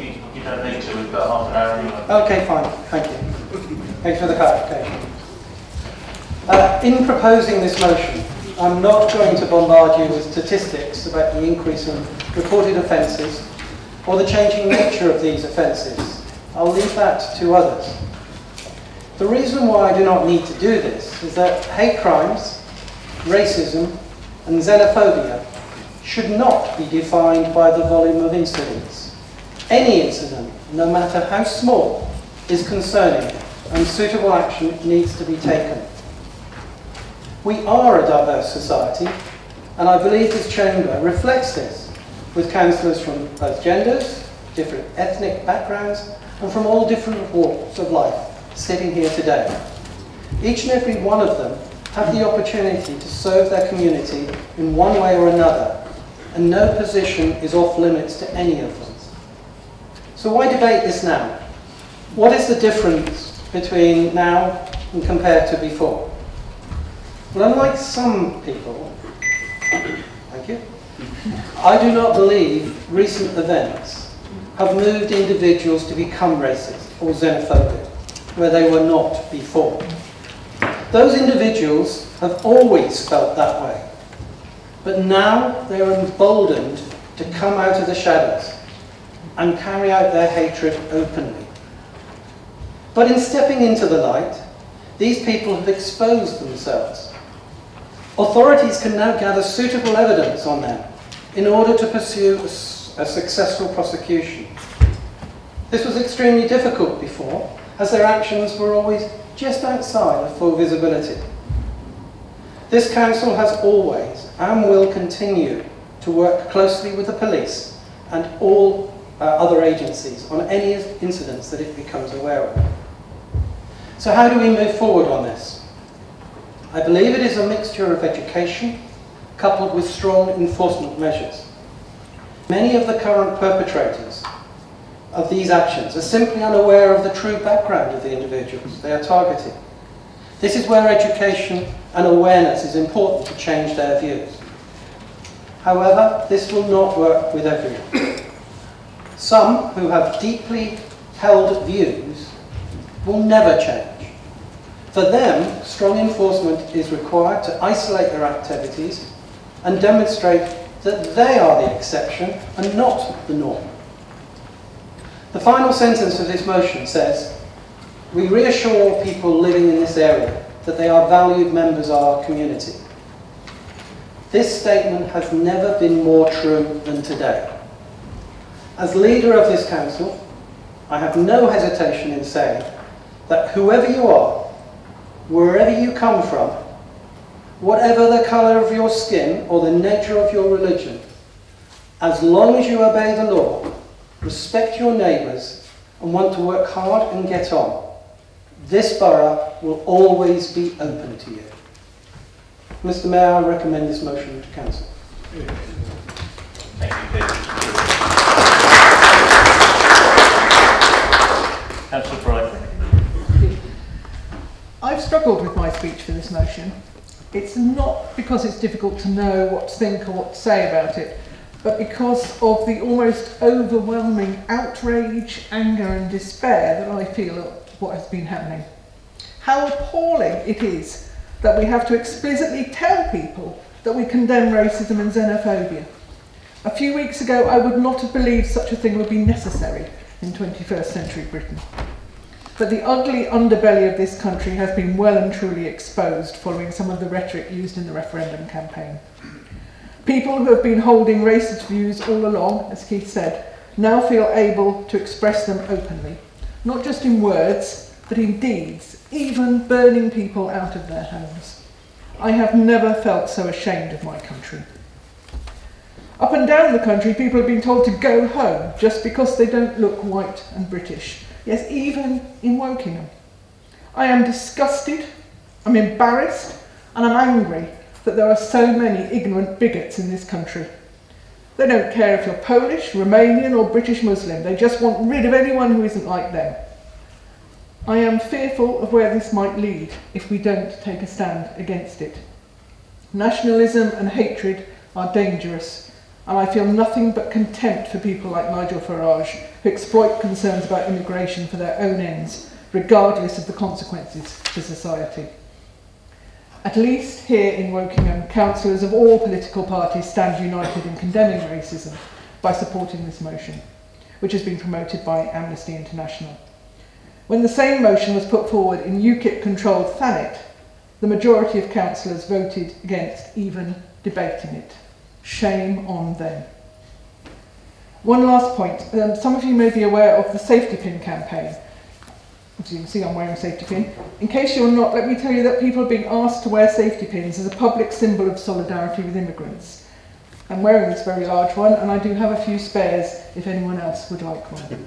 You, you don't need to, we've got half an hour anyway. Okay, fine. Thank you. Thanks for the clarification. Uh, in proposing this motion, I'm not going to bombard you with statistics about the increase in reported offences or the changing nature of these offences. I'll leave that to others. The reason why I do not need to do this is that hate crimes, racism and xenophobia should not be defined by the volume of incidents. Any incident, no matter how small, is concerning and suitable action needs to be taken. We are a diverse society and I believe this chamber reflects this with councillors from both genders, different ethnic backgrounds and from all different walks of life sitting here today. Each and every one of them have the opportunity to serve their community in one way or another and no position is off limits to any of them. So why debate this now? What is the difference between now and compared to before? Well, unlike some people, thank you, I do not believe recent events have moved individuals to become racist or xenophobic, where they were not before. Those individuals have always felt that way, but now they are emboldened to come out of the shadows and carry out their hatred openly. But in stepping into the light, these people have exposed themselves. Authorities can now gather suitable evidence on them in order to pursue a, successful prosecution. This was extremely difficult before, as their actions were always just outside of full visibility. This council has always and will continue to work closely with the police and all uh, other agencies on any incidents that it becomes aware of. So how do we move forward on this? I believe it is a mixture of education coupled with strong enforcement measures. Many of the current perpetrators of these actions are simply unaware of the true background of the individuals they are targeting. This is where education and awareness is important to change their views. However, this will not work with everyone. Some who have deeply held views will never change. For them, strong enforcement is required to isolate their activities and demonstrate that they are the exception and not the norm. The final sentence of this motion says, we reassure people living in this area that they are valued members of our community. This statement has never been more true than today. As leader of this council, I have no hesitation in saying that whoever you are, wherever you come from, whatever the colour of your skin or the nature of your religion, as long as you obey the law, respect your neighbours, and want to work hard and get on, this borough will always be open to you. Mr Mayor, I recommend this motion to council. Thank you, Keith. Councillor Bright. I've struggled with my speech for this motion. It's not because it's difficult to know what to think or what to say about it, but because of the almost overwhelming outrage, anger and despair that I feel at what has been happening. How appalling it is that we have to explicitly tell people that we condemn racism and xenophobia. A few weeks ago, I would not have believed such a thing would be necessary in 21st century Britain. But the ugly underbelly of this country has been well and truly exposed following some of the rhetoric used in the referendum campaign. People who have been holding racist views all along, as Keith said, now feel able to express them openly, not just in words, but in deeds, even burning people out of their homes. I have never felt so ashamed of my country. Up and down the country, people have been told to go home just because they don't look white and British. Yes, even in Wokingham. I am disgusted, I'm embarrassed, and I'm angry that there are so many ignorant bigots in this country. They don't care if you're Polish, Romanian, or British Muslim, they just want rid of anyone who isn't like them. I am fearful of where this might lead if we don't take a stand against it. Nationalism and hatred are dangerous, and I feel nothing but contempt for people like Nigel Farage who exploit concerns about immigration for their own ends, regardless of the consequences to society. At least here in Wokingham, councillors of all political parties stand united in condemning racism by supporting this motion, which has been promoted by Amnesty International. When the same motion was put forward in UKIP-controlled Thanet, the majority of councillors voted against even debating it. Shame on them. One last point. Um, some of you may be aware of the safety pin campaign. As you can see, I'm wearing a safety pin. In case you're not, let me tell you that people are being asked to wear safety pins as a public symbol of solidarity with immigrants. I'm wearing this very large one, and I do have a few spares if anyone else would like one.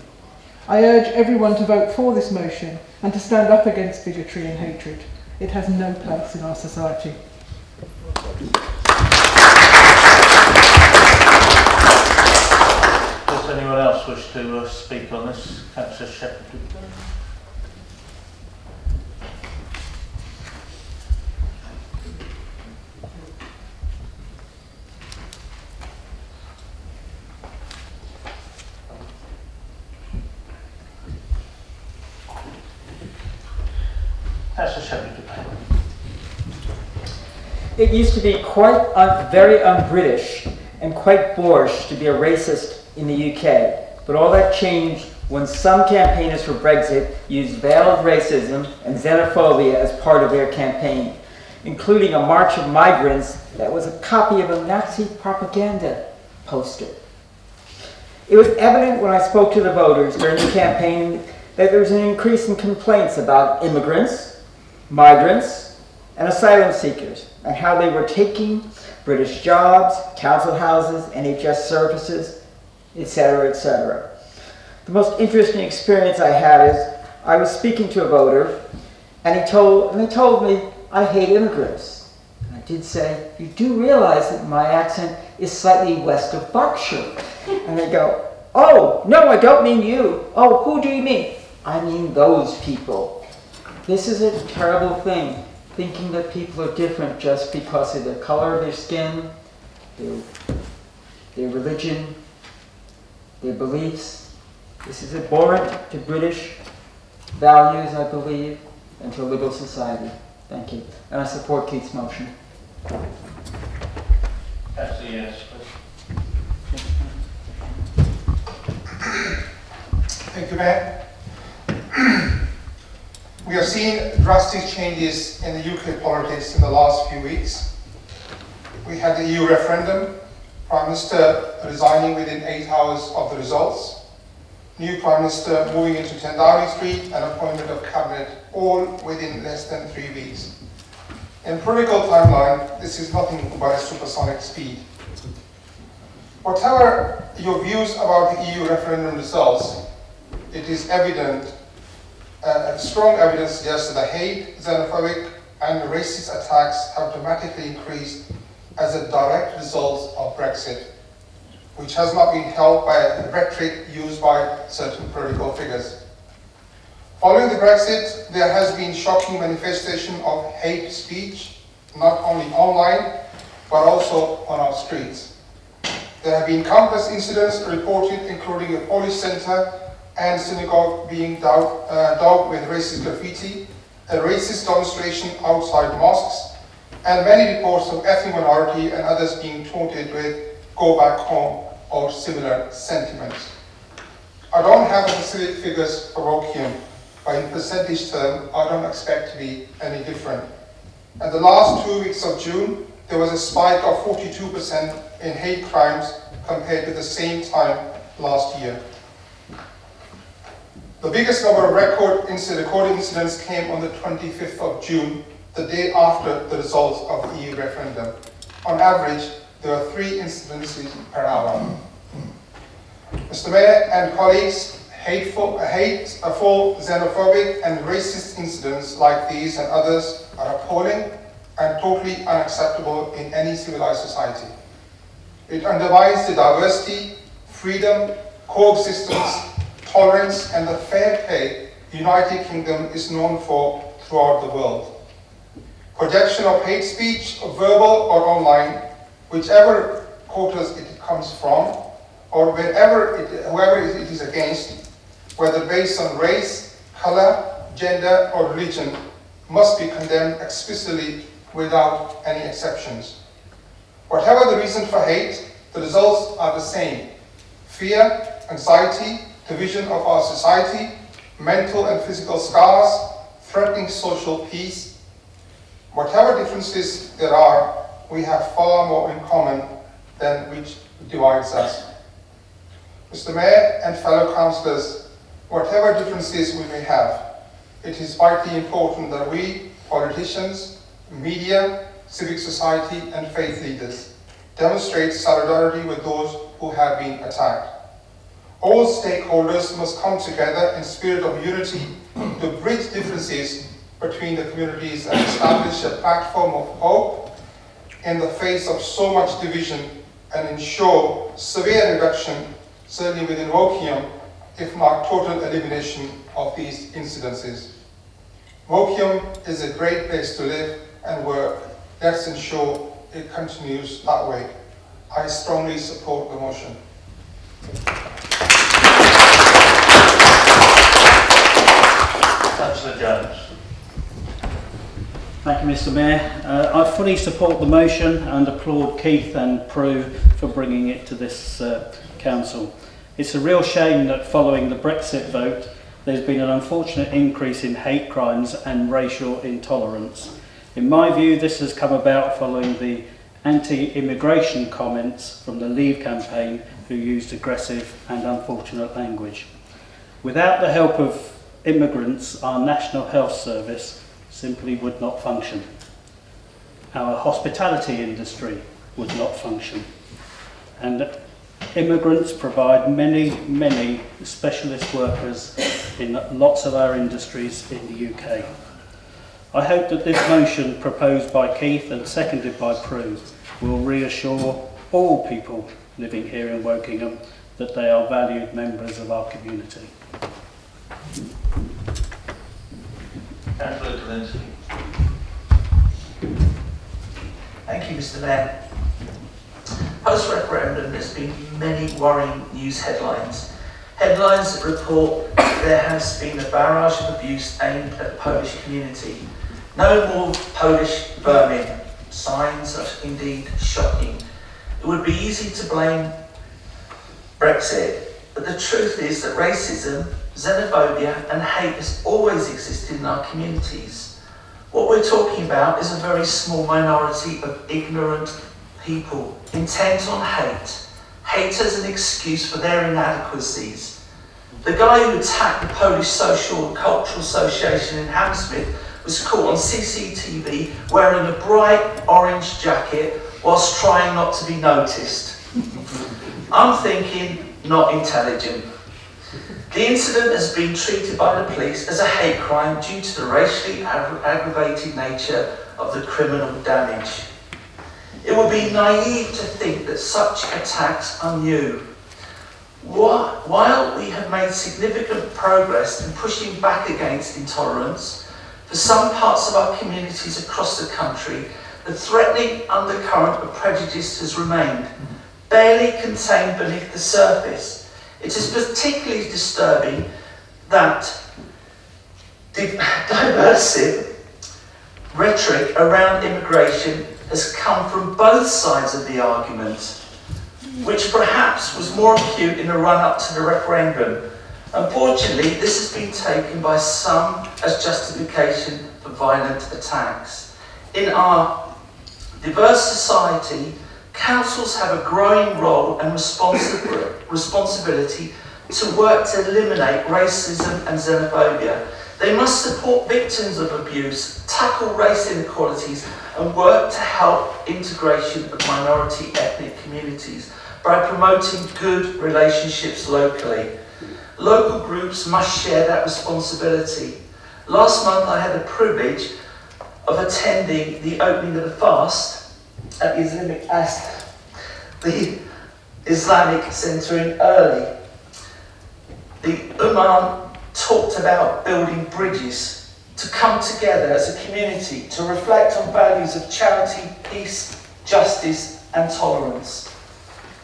I urge everyone to vote for this motion and to stand up against bigotry and hatred. It has no place in our society. Does anyone else wish to uh, speak on this? Councillor Shepherd. It used to be quite un- very un-British and quite boorish to be a racist in the UK, but all that changed when some campaigners for Brexit used veiled racism and xenophobia as part of their campaign, including a march of migrants that was a copy of a Nazi propaganda poster. It was evident when I spoke to the voters during the campaign that there was an increase in complaints about immigrants, migrants, and asylum seekers, and how they were taking British jobs, council houses, NHS services, etc., etc. The most interesting experience I had is I was speaking to a voter, and he told, and he told me, I hate immigrants. And I did say, you do realize that my accent is slightly west of Berkshire. And they go, oh, no, I don't mean you. Oh, who do you mean? I mean those people. This is a terrible thing, thinking that people are different just because of the color of their skin, their, their religion, their beliefs. This is abhorrent to British values, I believe, and to a liberal society. Thank you. And I support Keith's motion. That's a yes, Thank you, Mayor. [clears throat] we have seen drastic changes in the UK politics in the last few weeks. We had the EU referendum, Prime Minister resigning within eight hours of the results, new Prime Minister moving into 10 Downing Street, and appointment of cabinet, all within less than three weeks. In political timeline, this is nothing but a supersonic speed. Whatever your views about the EU referendum results, it is evident, uh, strong evidence suggests that the hate, xenophobic, and racist attacks have dramatically increased as a direct result of Brexit, which has not been helped by the rhetoric used by certain political figures. Following the Brexit, there has been shocking manifestation of hate speech, not only online, but also on our streets. There have been countless incidents reported, including a police centre and synagogue being daubed, uh, with racist graffiti, a racist demonstration outside mosques, and many reports of ethnic minority and others being taunted with go back home or similar sentiments. I don't have the specific figures for Woking, but in percentage term, I don't expect to be any different. In the last two weeks of June, there was a spike of 42% in hate crimes compared to the same time last year. The biggest number of record incident, recorded incidents came on the 25th of June, the day after the results of the EU referendum. On average, there are three incidences per hour. Mr. Mayor and colleagues, hateful, hateful, xenophobic and racist incidents like these and others are appalling and totally unacceptable in any civilized society. It undermines the diversity, freedom, coexistence, tolerance and the fair the United Kingdom is known for throughout the world. Projection of hate speech, verbal or online, whichever quarters it comes from, or wherever it, whoever it is against, whether based on race, color, gender, or religion, must be condemned explicitly without any exceptions. Whatever the reason for hate, the results are the same. Fear, anxiety, division of our society, mental and physical scars, threatening social peace. Whatever differences there are, we have far more in common than which divides us. Mr. Mayor and fellow councillors, whatever differences we may have, it is vitally important that we, politicians, media, civic society and faith leaders demonstrate solidarity with those who have been attacked. All stakeholders must come together in spirit of unity to bridge differences between the communities and establish a platform of hope in the face of so much division and ensure severe reduction, certainly within Woking, if not total elimination of these incidences. Woking is a great place to live and work. Let's ensure it continues that way. I strongly support the motion. Councillor Jones. Thank you, Mr Mayor. Uh, I fully support the motion and applaud Keith and Prue for bringing it to this uh, council. It's a real shame that following the Brexit vote, there's been an unfortunate increase in hate crimes and racial intolerance. In my view, this has come about following the anti-immigration comments from the Leave campaign who used aggressive and unfortunate language. Without the help of immigrants, our National Health Service simply would not function. Our hospitality industry would not function. And immigrants provide many, many specialist workers in lots of our industries in the UK. I hope that this motion proposed by Keith and seconded by Prue will reassure all people living here in Wokingham that they are valued members of our community. Councillor Kalinsky. Thank you, Mr Mayor. Post-referendum, there's been many worrying news headlines. Headlines that report there has been a barrage of abuse aimed at the Polish community. No more Polish vermin. Signs are indeed shocking. It would be easy to blame Brexit, but the truth is that racism, xenophobia and hate has always existed in our communities. What we're talking about is a very small minority of ignorant people intent on hate. Hate as an excuse for their inadequacies. The guy who attacked the Polish Social and Cultural Association in Hammersmith was caught on CCTV wearing a bright orange jacket whilst trying not to be noticed. I'm thinking, not intelligent. The incident has been treated by the police as a hate crime due to the racially aggra- aggravated nature of the criminal damage. It would be naive to think that such attacks are new. While we have made significant progress in pushing back against intolerance, for some parts of our communities across the country, the threatening undercurrent of prejudice has remained, barely contained beneath the surface. It is particularly disturbing that di- [laughs] diversive rhetoric around immigration has come from both sides of the argument, which perhaps was more acute in the run-up to the referendum. Unfortunately, this has been taken by some as justification for violent attacks. In our diverse society, councils have a growing role and responsi- responsibility to work to eliminate racism and xenophobia. They must support victims of abuse, tackle race inequalities, and work to help integration of minority ethnic communities by promoting good relationships locally. Local groups must share that responsibility. Last month I had the privilege of attending the opening of the fast the Islamic, as the Islamic Centre in Earley. The Imam talked about building bridges to come together as a community to reflect on values of charity, peace, justice, and tolerance.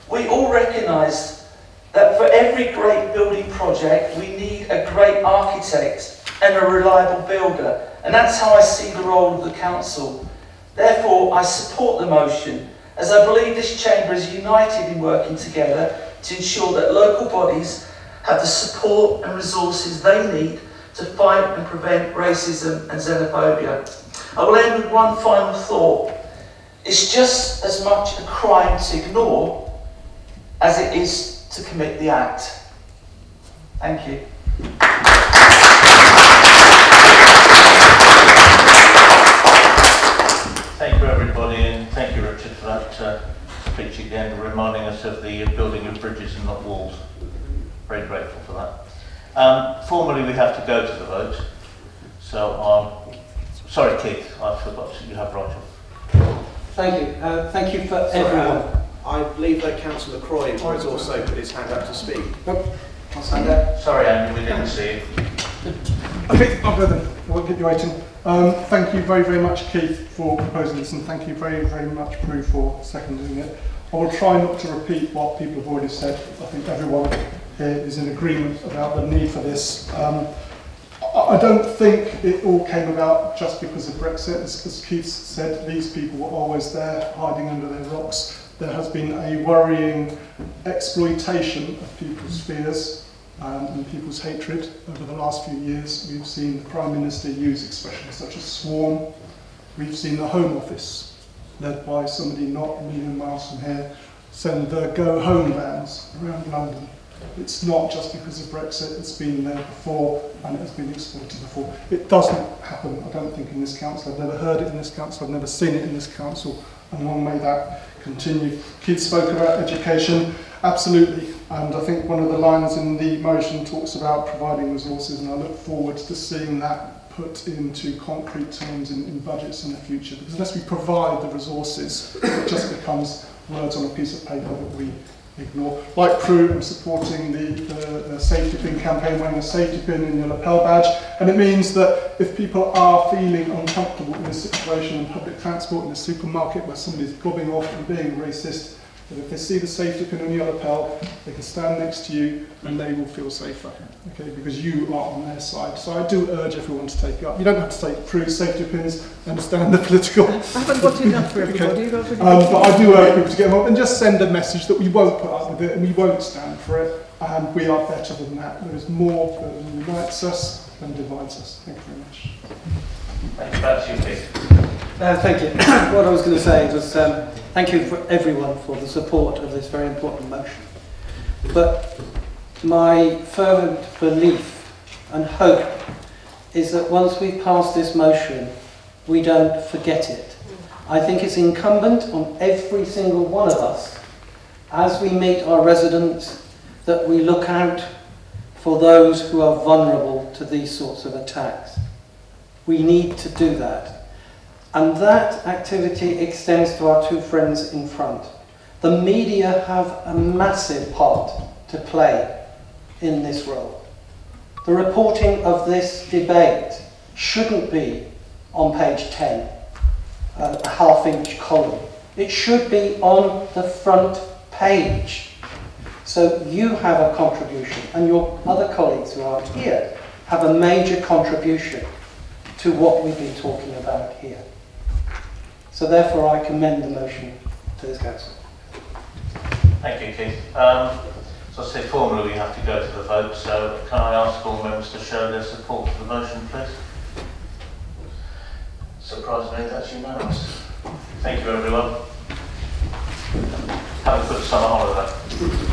We all recognise that for every great building project, we need a great architect and a reliable builder. And that's how I see the role of the council. Therefore, I support the motion as I believe this chamber is united in working together to ensure that local bodies have the support and resources they need to fight and prevent racism and xenophobia. I will end with one final thought. It's just as much a crime to ignore as it is to commit the act. Thank you. Thank you, everybody, and thank you, Richard, for that uh, speech again, reminding us of the building of bridges and not walls. Very grateful for that. Um, formally, we have to go to the vote. So, um, sorry, Keith, I forgot you have right. Thank you. Uh, thank you for Sorry, everyone. Alan, I believe that Councillor Croy has also put his hand up to speak. I'll stand up. Sorry, Andy, we didn't see you. Okay, I'll go then. I won't keep you waiting. Um, thank you very, very much, Keith, for proposing this, and thank you very, very much, Prue, for seconding it. I will try not to repeat what people have already said. I think everyone here is in agreement about the need for this. Um, I don't think it all came about just because of Brexit. As, as Keith said, these people were always there, hiding under their rocks. There has been a worrying exploitation of people's fears um, and people's hatred. Over the last few years, we've seen the Prime Minister use expressions such as swarm. We've seen the Home Office, led by somebody not a million miles from here, send the go home vans around London. It's not just because of Brexit, it's been there before and it has been exploited before. It doesn't happen, I don't think, in this council. I've never heard it in this council, I've never seen it in this council, and long may that continue. Kids spoke about education, absolutely. And I think one of the lines in the motion talks about providing resources, and I look forward to seeing that put into concrete terms in, in budgets in the future. Because unless we provide the resources, it just becomes words on a piece of paper that we ignore. Like Prue, I'm supporting the, the, the safety pin campaign, wearing a safety pin in your lapel badge, and it means that if people are feeling uncomfortable in a situation in public transport, in a supermarket where somebody's gobbing off and being racist, that if they see the safety pin on your lapel, they can stand next to you and they will feel safer, okay, because you are on their side. So I do urge everyone to take it up. You don't have to take Prue's safety pins, understand the [laughs] political... I haven't got enough for everybody. You've got to- Um, but I do urge people to get involved and just send a message that we won't put up with it and we won't stand for it and we are better than that. There is more that unites us than divides us. Thank you very much. Thank you, back you, Keith. Uh, thank you. [coughs] what I was going to say was um, thank you for everyone for the support of this very important motion. But my fervent belief and hope is that once we pass this motion, we don't forget it. I think it's incumbent on every single one of us, as we meet our residents, that we look out for those who are vulnerable to these sorts of attacks. We need to do that. And that activity extends to our two friends in front. The media have a massive part to play in this role. The reporting of this debate shouldn't be on page 10, uh, a half inch column. It should be on the front page. So you have a contribution, and your other colleagues who aren't here have a major contribution to what we've been talking about here. So therefore I commend the motion to this council. Thank you, Keith. Um, so I say formally we have to go to the vote, so can I ask all members to show their support for the motion, please? Surprisingly, that's unanimous. Thank you, everyone. Have a good summer holiday.